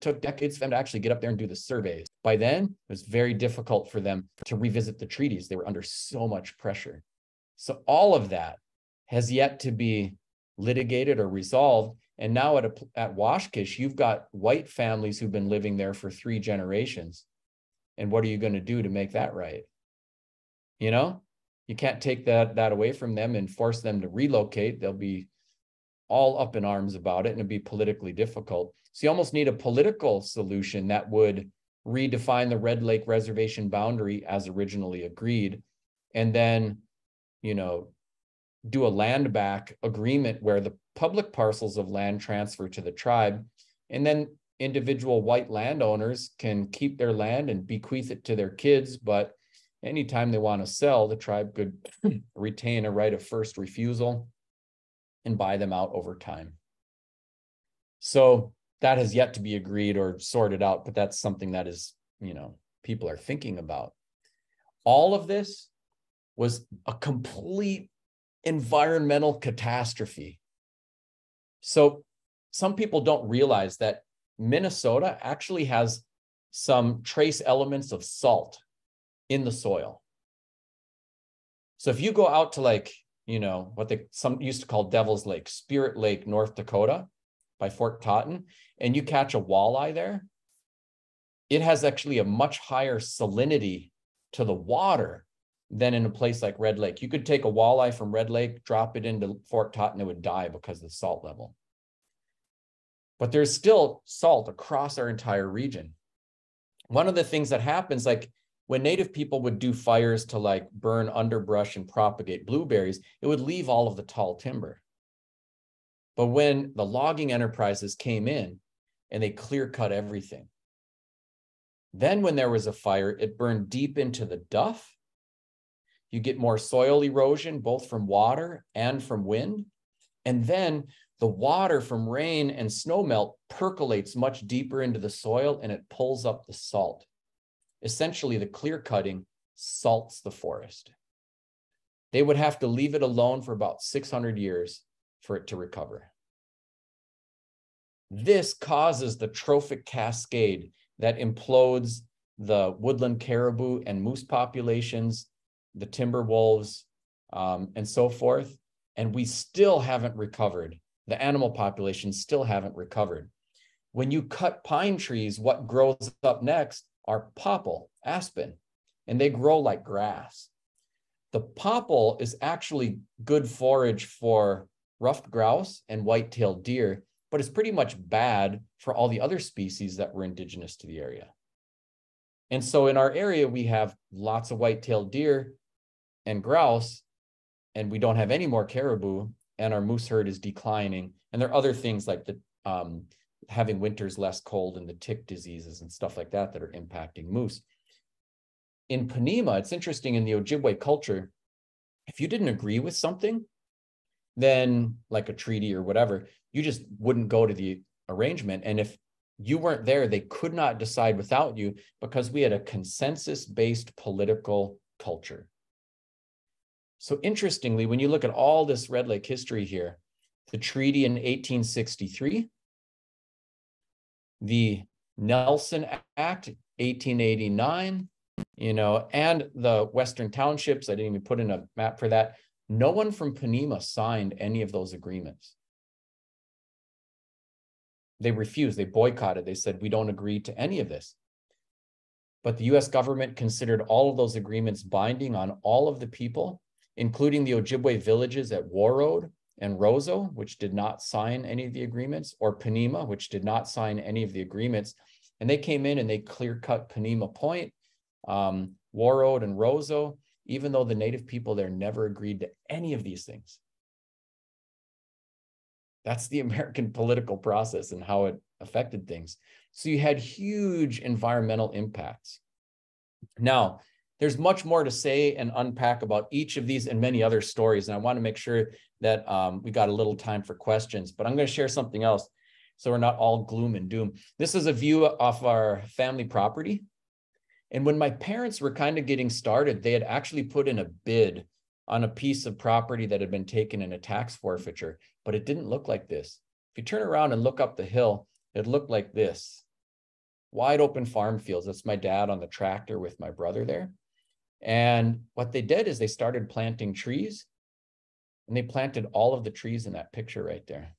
[SPEAKER 2] took decades for them to actually get up there and do the surveys. By then, it was very difficult for them to revisit the treaties. They were under so much pressure. So all of that has yet to be litigated or resolved. And now at, a, at Waskish, you've got white families who've been living there for three generations. And what are you going to do to make that right? You know, you can't take that, that away from them and force them to relocate. They'll be all up in arms about it and it'd be politically difficult. So you almost need a political solution that would redefine the Red Lake Reservation boundary as originally agreed, and then, you know, do a land back agreement where the public parcels of land transfer to the tribe, and then individual white landowners can keep their land and bequeath it to their kids, but anytime they want to sell, the tribe could retain a right of first refusal and buy them out over time. So that has yet to be agreed or sorted out, but that's something that is, you know, people are thinking about. All of this was a complete environmental catastrophe. So some people don't realize that Minnesota actually has some trace elements of salt in the soil. So if you go out to like, you know, what they some used to call Devil's Lake, Spirit Lake, North Dakota, by Fort Totten, and you catch a walleye there, it has actually a much higher salinity to the water than in a place like Red Lake. You could take a walleye from Red Lake, drop it into Fort Totten, it would die because of the salt level. But there's still salt across our entire region. One of the things that happens, like when native people would do fires to like burn underbrush and propagate blueberries, it would leave all of the tall timber. But when the logging enterprises came in and they clear cut everything, then when there was a fire, it burned deep into the duff. You get more soil erosion, both from water and from wind. And then the water from rain and snowmelt percolates much deeper into the soil and it pulls up the salt. Essentially, the clear cutting salts the forest. They would have to leave it alone for about 600 years for it to recover. This causes the trophic cascade that implodes the woodland caribou and moose populations, the timber wolves, um, and so forth. And we still haven't recovered. The animal populations still haven't recovered. When you cut pine trees, what grows up next are popple, aspen, and they grow like grass. The popple is actually good forage for ruffed grouse and white-tailed deer, but it's pretty much bad for all the other species that were indigenous to the area. And so in our area, we have lots of white-tailed deer and grouse, and we don't have any more caribou, and our moose herd is declining. And there are other things like the um, having winters less cold and the tick diseases and stuff like that that are impacting moose. In Ponemah, it's interesting in the Ojibwe culture, if you didn't agree with something, then like a treaty or whatever, you just wouldn't go to the arrangement. And if you weren't there, they could not decide without you because we had a consensus based political culture. So, interestingly, when you look at all this Red Lake history here, the treaty in 1863, the Nelson Act, 1889, you know, and the Western Townships, I didn't even put in a map for that. No one from Ponemah signed any of those agreements they refused, they boycotted, they said, we don't agree to any of this. But the US government considered all of those agreements binding on all of the people, including the Ojibwe villages at Warroad and Roseau, which did not sign any of the agreements, or Ponemah, which did not sign any of the agreements. And they came in and they clear cut Ponemah Point, um, Warroad, and Roseau, even though the native people there never agreed to any of these things. That's the American political process and how it affected things. So you had huge environmental impacts. Now, there's much more to say and unpack about each of these and many other stories. And I want to make sure that um, we got a little time for questions, but I'm going to share something else so we're not all gloom and doom. This is a view of our family property. And when my parents were kind of getting started, they had actually put in a bid on a piece of property that had been taken in a tax forfeiture, but it didn't look like this. If you turn around and look up the hill, it looked like this. Wide open farm fields. That's my dad on the tractor with my brother there. And what they did is they started planting trees and they planted all of the trees in that picture right there.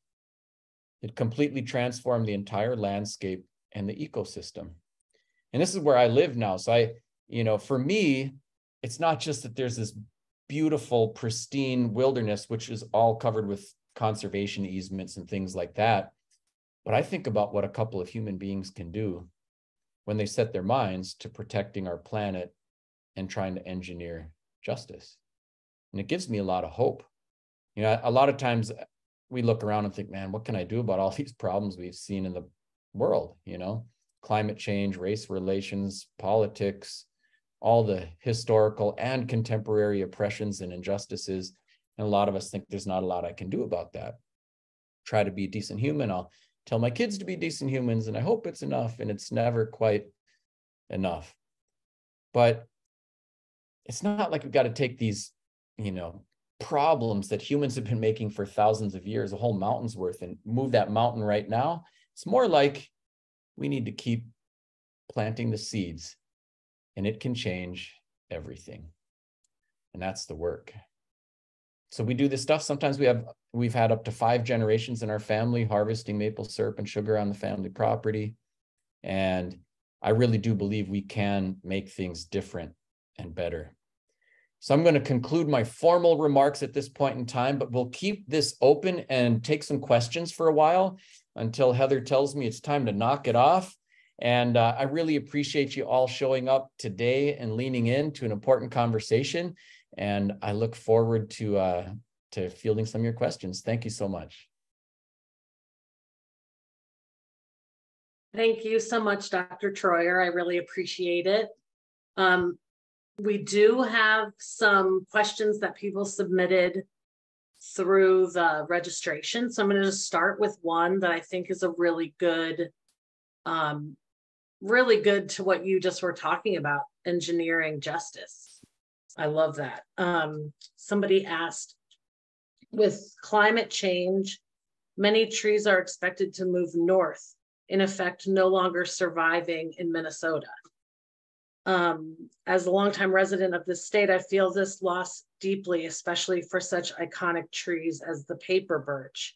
[SPEAKER 2] It completely transformed the entire landscape and the ecosystem. And this is where I live now. So I, you know, for me, it's not just that there's this beautiful, pristine wilderness, which is all covered with conservation easements and things like that. But I think about what a couple of human beings can do when they set their minds to protecting our planet and trying to engineer justice. And it gives me a lot of hope. You know, a lot of times we look around and think, man, what can I do about all these problems we've seen in the world? You know, climate change, race relations, politics, all the historical and contemporary oppressions and injustices. And a lot of us think there's not a lot I can do about that. Try to be a decent human. I'll tell my kids to be decent humans, and I hope it's enough, and it's never quite enough. But it's not like we've got to take these, you know, problems that humans have been making for thousands of years, a whole mountain's worth, and move that mountain right now. It's more like we need to keep planting the seeds and it can change everything. And that's the work. So we do this stuff. Sometimes we have we've had up to five generations in our family harvesting maple syrup and sugar on the family property. And I really do believe we can make things different and better. So I'm going to conclude my formal remarks at this point in time, but we'll keep this open and take some questions for a while until Heather tells me it's time to knock it off. And uh, I really appreciate you all showing up today and leaning in to an important conversation. And I look forward to uh, to fielding some of your questions. Thank you so much.
[SPEAKER 1] Thank you so much, Dr. Treuer. I really appreciate it. Um, we do have some questions that people submitted through the registration. So I'm going to start with one that I think is a really good, um, really good to what you just were talking about, engineering justice. I love that. Um, somebody asked, with climate change, many trees are expected to move north, in effect, no longer surviving in Minnesota. Um, as a longtime resident of the state, I feel this loss deeply, especially for such iconic trees as the paper birch.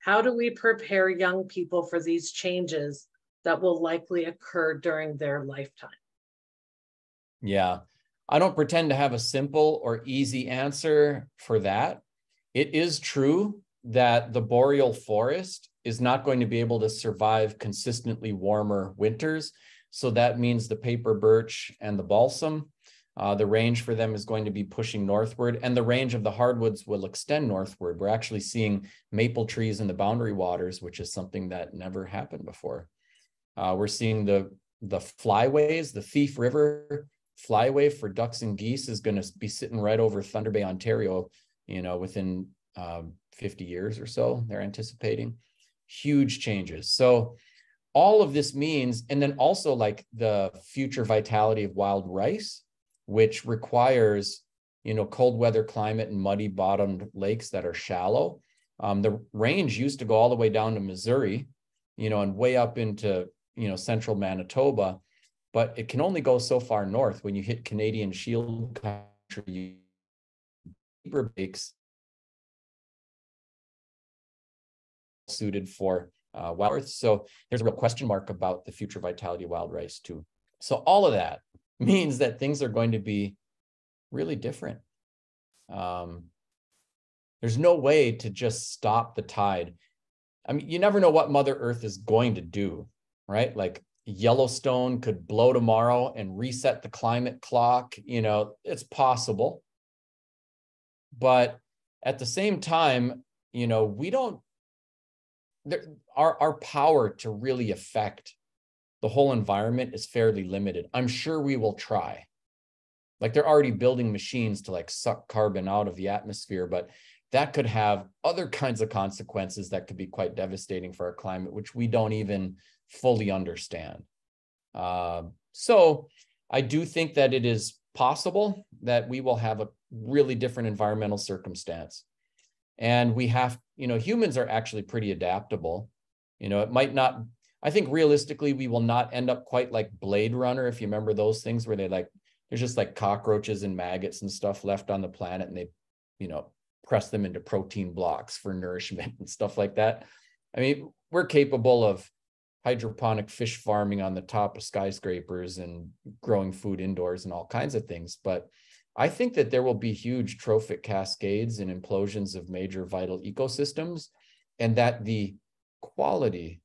[SPEAKER 1] How do we prepare young people for these changes that will likely occur during their lifetime?
[SPEAKER 2] Yeah, I don't pretend to have a simple or easy answer for that. It is true that the boreal forest is not going to be able to survive consistently warmer winters. So that means the paper birch and the balsam, uh, the range for them is going to be pushing northward and the range of the hardwoods will extend northward. We're actually seeing maple trees in the boundary waters, which is something that never happened before. Uh, we're seeing the, the flyways, the Thief River flyway for ducks and geese is going to be sitting right over Thunder Bay, Ontario, you know, within um, 50 years or so, they're anticipating huge changes. So all of this means, and then also like the future vitality of wild rice, which requires, you know, cold weather climate and muddy bottomed lakes that are shallow. Um, the range used to go all the way down to Missouri, you know, and way up into, you know, central Manitoba, but it can only go so far north when you hit Canadian shield country. Deeper lakes suited for uh, wild earth. So there's a real question mark about the future vitality of wild rice too. So all of that means that things are going to be really different. Um, there's no way to just stop the tide. I mean, you never know what Mother Earth is going to do, right? Like Yellowstone could blow tomorrow and reset the climate clock. You know, it's possible. But at the same time, you know, we don't there, our our power to really affect the whole environment is fairly limited. I'm sure we will try. Like they're already building machines to like suck carbon out of the atmosphere, but that could have other kinds of consequences that could be quite devastating for our climate, which we don't even fully understand. Uh, so I do think that it is possible that we will have a really different environmental circumstance. And we have you know, humans are actually pretty adaptable. You know, it might not, I think realistically, we will not end up quite like Blade Runner, if you remember those things where they like, there's just like cockroaches and maggots and stuff left on the planet and they, you know, press them into protein blocks for nourishment and stuff like that. I mean, we're capable of hydroponic fish farming on the top of skyscrapers and growing food indoors and all kinds of things. But I think that there will be huge trophic cascades and implosions of major vital ecosystems, and that the quality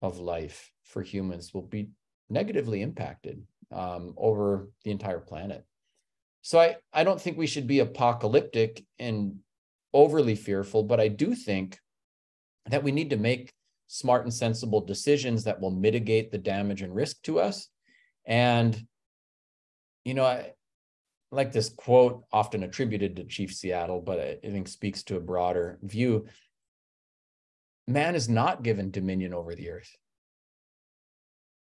[SPEAKER 2] of life for humans will be negatively impacted um, over the entire planet. So I, I don't think we should be apocalyptic and overly fearful, but I do think that we need to make smart and sensible decisions that will mitigate the damage and risk to us. And, you know, I, like this quote often attributed to Chief Seattle, but I think speaks to a broader view. Man is not given dominion over the earth.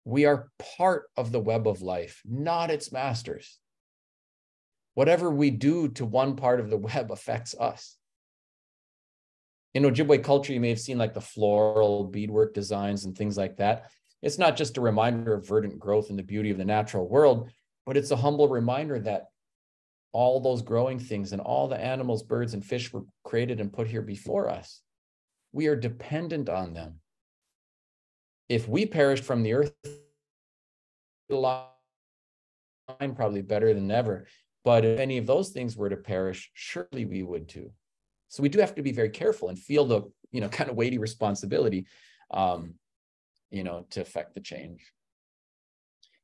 [SPEAKER 2] We are part of the web of life, not its masters. Whatever we do to one part of the web affects us. In Ojibwe culture, you may have seen like the floral beadwork designs and things like that. It's not just a reminder of verdant growth and the beauty of the natural world, but it's a humble reminder that all those growing things and all the animals, birds, and fish were created and put here before us. We are dependent on them. If we perished from the earth, line probably better than ever. But if any of those things were to perish, surely we would too. So we do have to be very careful and feel the, you know, kind of weighty responsibility, um, you know, to affect the change.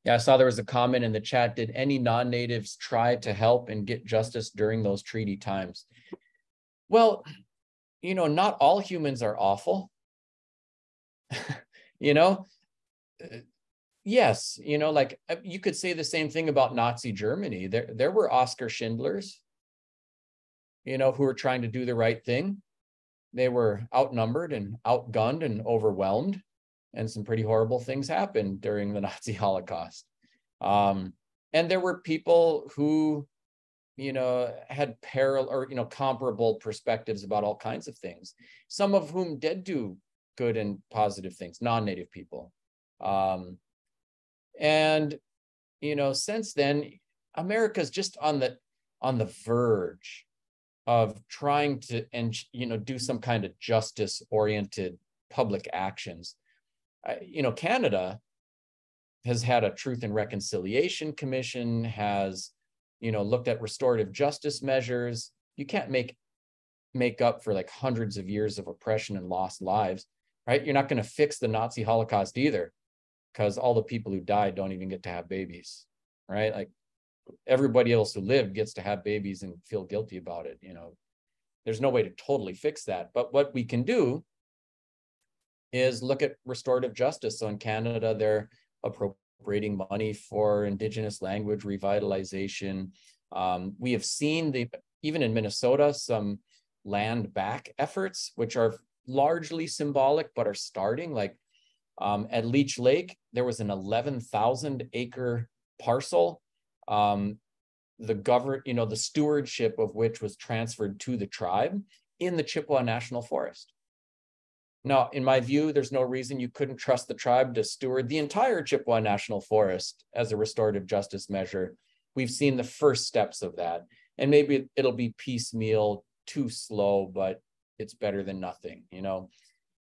[SPEAKER 2] Yeah, I saw there was a comment in the chat. Did any non-natives try to help and get justice during those treaty times? Well, you know, not all humans are awful. you know, uh, yes, you know, like uh, you could say the same thing about Nazi Germany. There, there were Oskar Schindlers. you know, who were trying to do the right thing. They were outnumbered and outgunned and overwhelmed, and some pretty horrible things happened during the Nazi Holocaust. Um, and there were people who, you know, had parallel or you know comparable perspectives about all kinds of things. Some of whom did do good and positive things, non-native people. Um, and you know, since then, America's just on the on the verge of trying to and you know do some kind of justice oriented public actions I, you know canada has had a truth and reconciliation commission has you know looked at restorative justice measures. You can't make make up for like hundreds of years of oppression and lost lives right? You're not going to fix the nazi holocaust either because all the people who died don't even get to have babies right? Like everybody else who lived gets to have babies and feel guilty about it you know? There's no way to totally fix that but what we can do is look at restorative justice. So in canada they're appropriating money for indigenous language revitalization um, we have seen the even in minnesota some land back efforts which are largely symbolic but are starting like um, at leech lake there was an 11000 acre parcel um, the govern, you know, the stewardship of which was transferred to the tribe in the Chippewa National Forest. Now, in my view, there's no reason you couldn't trust the tribe to steward the entire Chippewa National Forest as a restorative justice measure. We've seen the first steps of that. And maybe it'll be piecemeal, too slow, but it's better than nothing, you know.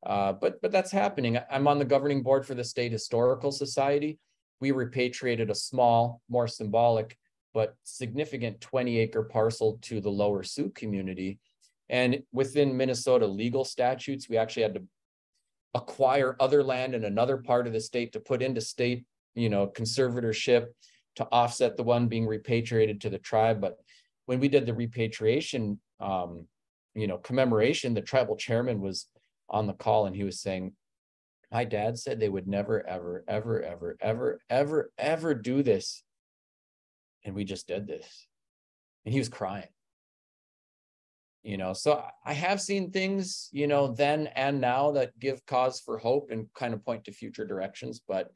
[SPEAKER 2] Uh, but but that's happening. I'm on the governing board for the State Historical Society we repatriated a small, more symbolic, but significant 20 acre parcel to the lower Sioux community. And within Minnesota legal statutes, we actually had to acquire other land in another part of the state to put into state, you know, conservatorship to offset the one being repatriated to the tribe. But when we did the repatriation, um, you know, commemoration, the tribal chairman was on the call and he was saying, my dad said they would never, ever, ever, ever, ever, ever, ever do this. And we just did this. And he was crying. You know, so I have seen things, you know, then and now that give cause for hope and kind of point to future directions. But,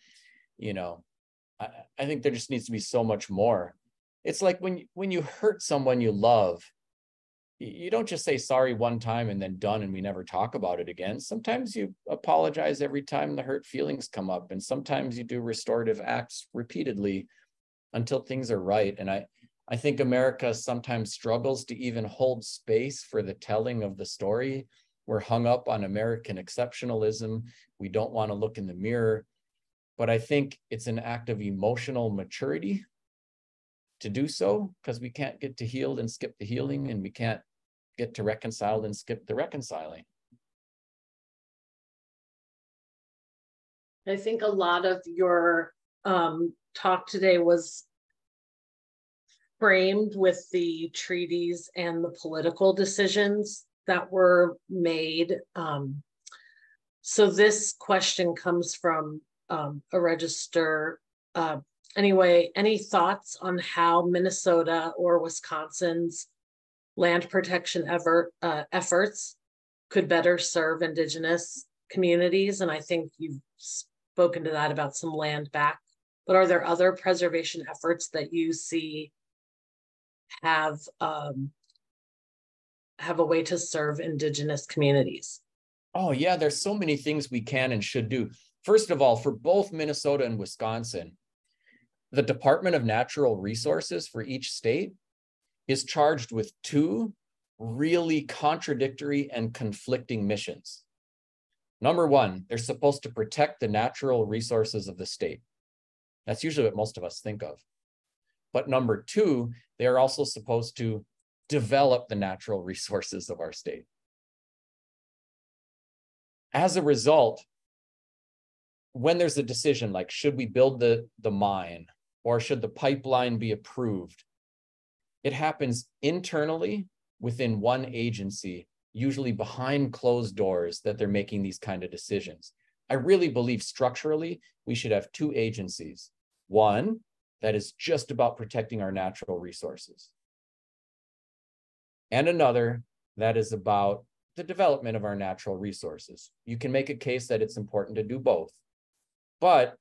[SPEAKER 2] you know, I, I think there just needs to be so much more. It's like when when you hurt someone you love, you don't just say sorry one time and then done and we never talk about it again. Sometimes you apologize every time the hurt feelings come up, and sometimes you do restorative acts repeatedly until things are right. And I, I think America sometimes struggles to even hold space for the telling of the story. We're hung up on American exceptionalism. We don't want to look in the mirror. But I think it's an act of emotional maturity to do so because we can't get to healed and skip the healing and we can't get to reconciled and skip the reconciling.
[SPEAKER 1] I think a lot of your um, talk today was framed with the treaties and the political decisions that were made. Um, so this question comes from um, a register. Uh, anyway, any thoughts on how Minnesota or Wisconsin's land protection ever, uh, efforts could better serve indigenous communities. And I think you've spoken to that about some land back. But are there other preservation efforts that you see have um, have a way to serve indigenous communities?
[SPEAKER 2] Oh yeah, there's so many things we can and should do. First of all, for both Minnesota and Wisconsin, the Department of Natural Resources for each state is charged with two really contradictory and conflicting missions. Number one, they're supposed to protect the natural resources of the state. That's usually what most of us think of. But number two, they are also supposed to develop the natural resources of our state. As a result, when there's a decision like should we build the, the mine or should the pipeline be approved, it happens internally within one agency, usually behind closed doors, that they're making these kind of decisions. I really believe structurally we should have two agencies. One that is just about protecting our natural resources. and another that is about the development of our natural resources. You can make a case that it's important to do both, but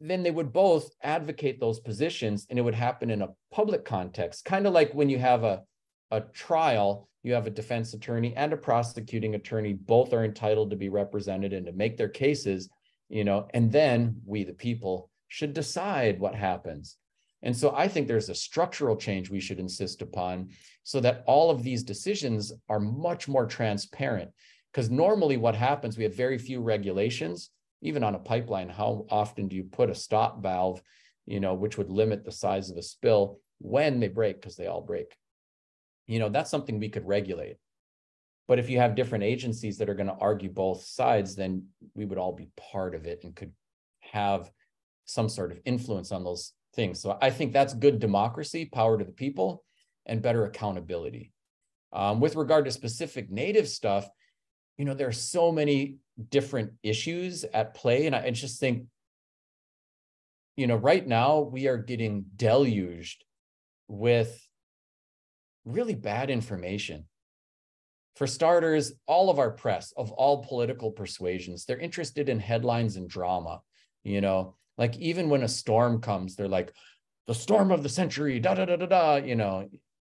[SPEAKER 2] then they would both advocate those positions and it would happen in a public context, kind of like when you have a, a trial, you have a defense attorney and a prosecuting attorney, both are entitled to be represented and to make their cases, you know, and then we, the people, should decide what happens. And so I think there's a structural change we should insist upon so that all of these decisions are much more transparent. Because normally what happens, we have very few regulations, even on a pipeline. How often do you put a stop valve, you know, which would limit the size of a spill when they break, because they all break? You know, that's something we could regulate. But if you have different agencies that are going to argue both sides, then we would all be part of it and could have some sort of influence on those things. So I think that's good democracy, power to the people, and better accountability. Um, with regard to specific native stuff, you know, there are so many different issues at play. And I, I just think, you know, right now we are getting deluged with really bad information. For starters, all of our press of all political persuasions, they're interested in headlines and drama. You know, like even when a storm comes, they're like, the storm of the century, da da da da da, you know,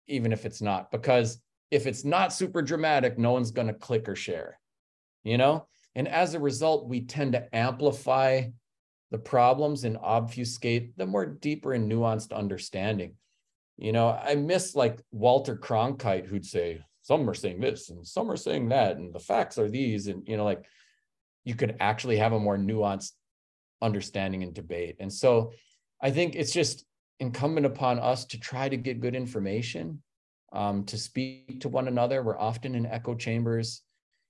[SPEAKER 2] even if it's not, because if it's not super dramatic, no one's going to click or share, you know? And as a result, we tend to amplify the problems and obfuscate the more deeper and nuanced understanding. You know, I miss like Walter Cronkite, who'd say, some are saying this and some are saying that, and the facts are these. And, you know, like you could actually have a more nuanced understanding and debate. And so I think it's just incumbent upon us to try to get good information, um, to speak to one another. We're often in echo chambers.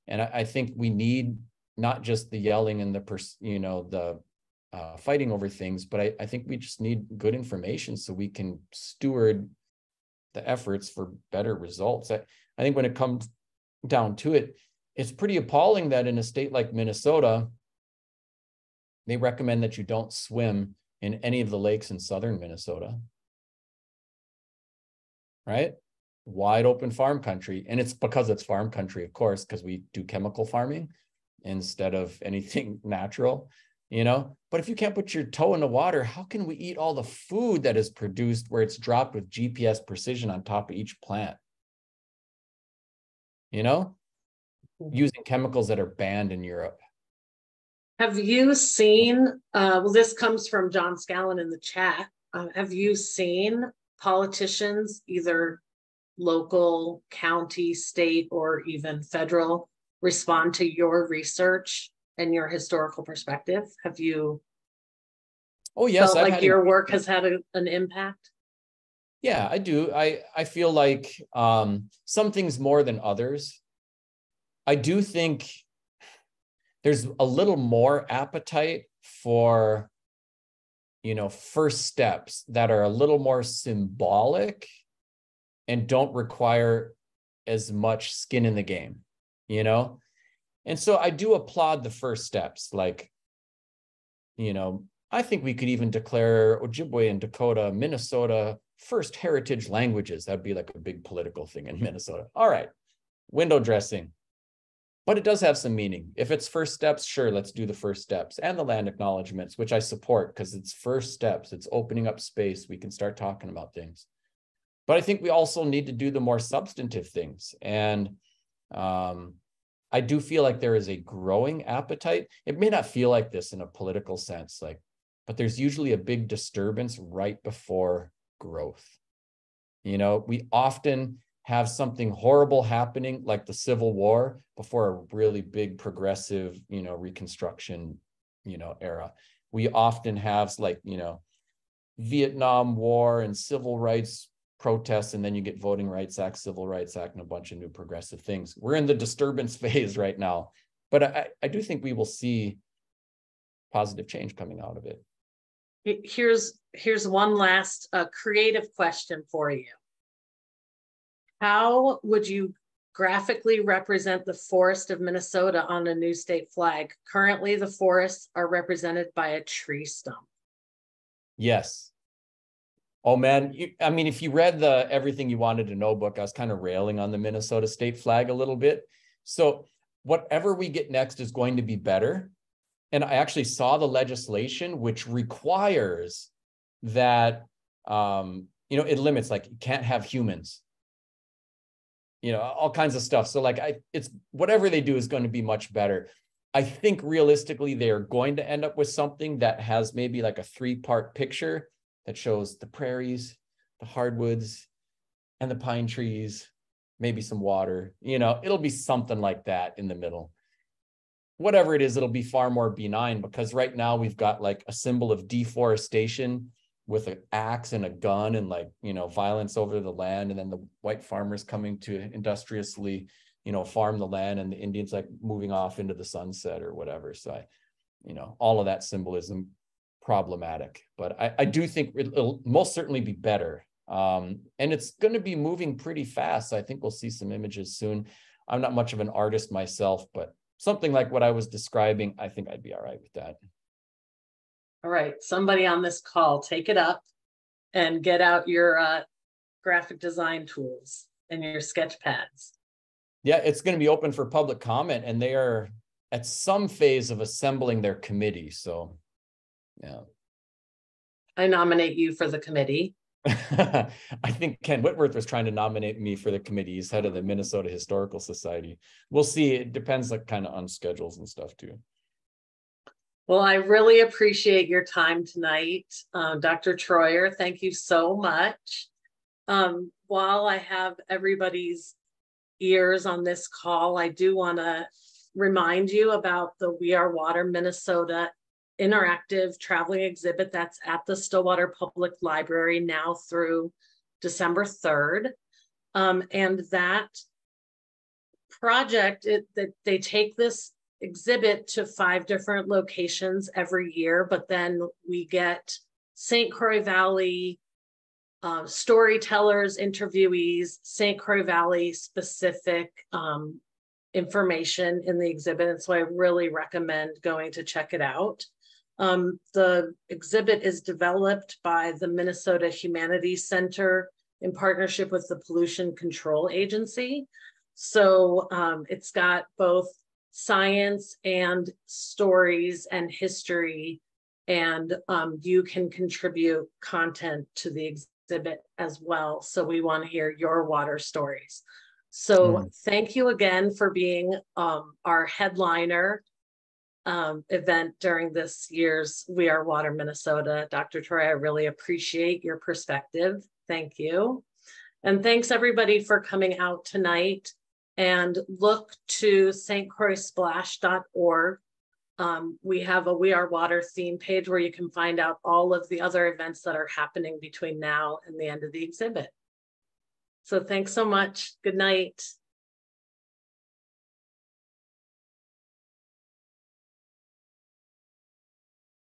[SPEAKER 2] And I, I think we need not just the yelling and the, pers- you know, the uh, fighting over things, but I, I think we just need good information so we can steward the efforts for better results. I, I think when it comes down to it, it's pretty appalling that in a state like Minnesota, they recommend that you don't swim in any of the lakes in southern Minnesota. Right? Wide open farm country. And it's because it's farm country, of course, because we do chemical farming instead of anything natural, you know. But if you can't put your toe in the water, how can we eat all the food that is produced where it's dropped with GPS precision on top of each plant? You know, mm-hmm. using chemicals that are banned in Europe.
[SPEAKER 1] Have you seen, uh, well, this comes from John Scallon in the chat. Uh, have you seen politicians, either local, county, state, or even federal, respond to your research and your historical perspective? Have you
[SPEAKER 2] oh yes
[SPEAKER 1] felt like your a, work has had a, an impact?
[SPEAKER 2] Yeah, I do. I I feel like um, some things more than others. I do think there's a little more appetite for you know first steps that are a little more symbolic and don't require as much skin in the game you know? And so i do applaud the first steps like you know i think we could even declare ojibwe and dakota minnesota first heritage languages. That'd be like a big political thing in minnesota. All right window dressing but it does have some meaning. If it's first steps, sure, let's do the first steps and the land acknowledgments, which I support because it's first steps. It's opening up space. We can start talking about things. But I think we also need to do the more substantive things. And um, I do feel like there is a growing appetite. It may not feel like this in a political sense, like, but there's usually a big disturbance right before growth. You know, we often have something horrible happening like the civil war before a really big progressive you know reconstruction you know era. We often have like you know vietnam war and civil rights protests and then you get voting rights act civil rights act and a bunch of new progressive things. We're in the disturbance phase right now but i, I do think we will see positive change coming out of it.
[SPEAKER 1] Here's here's one last uh, creative question for you how would you graphically represent the forest of Minnesota on a new state flag? Currently, the forests are represented by a tree stump.
[SPEAKER 2] Yes. Oh man, you, I mean, if you read the Everything You Wanted to Know book, I was kind of railing on the Minnesota state flag a little bit. So whatever we get next is going to be better. And I actually saw the legislation which requires that um, you know, it limits like you can't have humans. You know, all kinds of stuff. So like I it's whatever they do is going to be much better. I think realistically they are going to end up with something that has maybe like a three-part picture that shows the prairies, the hardwoods, and the pine trees, maybe some water. You know, it'll be something like that in the middle. Whatever it is, it'll be far more benign because right now we've got like a symbol of deforestation with an axe and a gun and like, you know, violence over the land. And then the white farmers coming to industriously, you know, farm the land and the Indians like moving off into the sunset or whatever. So I, you know, all of that symbolism problematic, but I, I do think it'll most certainly be better. Um, and it's going to be moving pretty fast. I think we'll see some images soon. I'm not much of an artist myself, but something like what I was describing, I think I'd be all right with that.
[SPEAKER 1] All right, somebody on this call, take it up and get out your uh, graphic design tools and your sketch pads.
[SPEAKER 2] Yeah, it's going to be open for public comment, and they are at some phase of assembling their committee. So yeah.
[SPEAKER 1] I nominate you for the committee.
[SPEAKER 2] I think Kent Whitworth was trying to nominate me for the committee. He's head of the Minnesota Historical Society. We'll see. It depends like kind of on schedules and stuff too.
[SPEAKER 1] Well, I really appreciate your time tonight. Uh, Dr. Treuer, thank you so much. Um, while I have everybody's ears on this call, I do want to remind you about the We Are Water Minnesota interactive traveling exhibit that's at the Stillwater Public Library now through December 3rd. Um, and that project, it, that they take this exhibit to five different locations every year, but then we get St. Croix Valley uh, storytellers, interviewees, St. Croix Valley specific um, information in the exhibit. And so I really recommend going to check it out. Um, the exhibit is developed by the Minnesota Humanities Center in partnership with the Pollution Control Agency. So um, it's got both science and stories and history, and um, you can contribute content to the exhibit as well. So we want to hear your water stories. So mm. thank you again for being um, our headliner um, event during this year's We Are Water Minnesota. Dr. Treuer, I really appreciate your perspective. Thank you. And thanks everybody for coming out tonight and look to stcroixsplash.org. Um, we have a We Are Water theme page where you can find out all of the other events that are happening between now and the end of the exhibit. So thanks so much. Good night.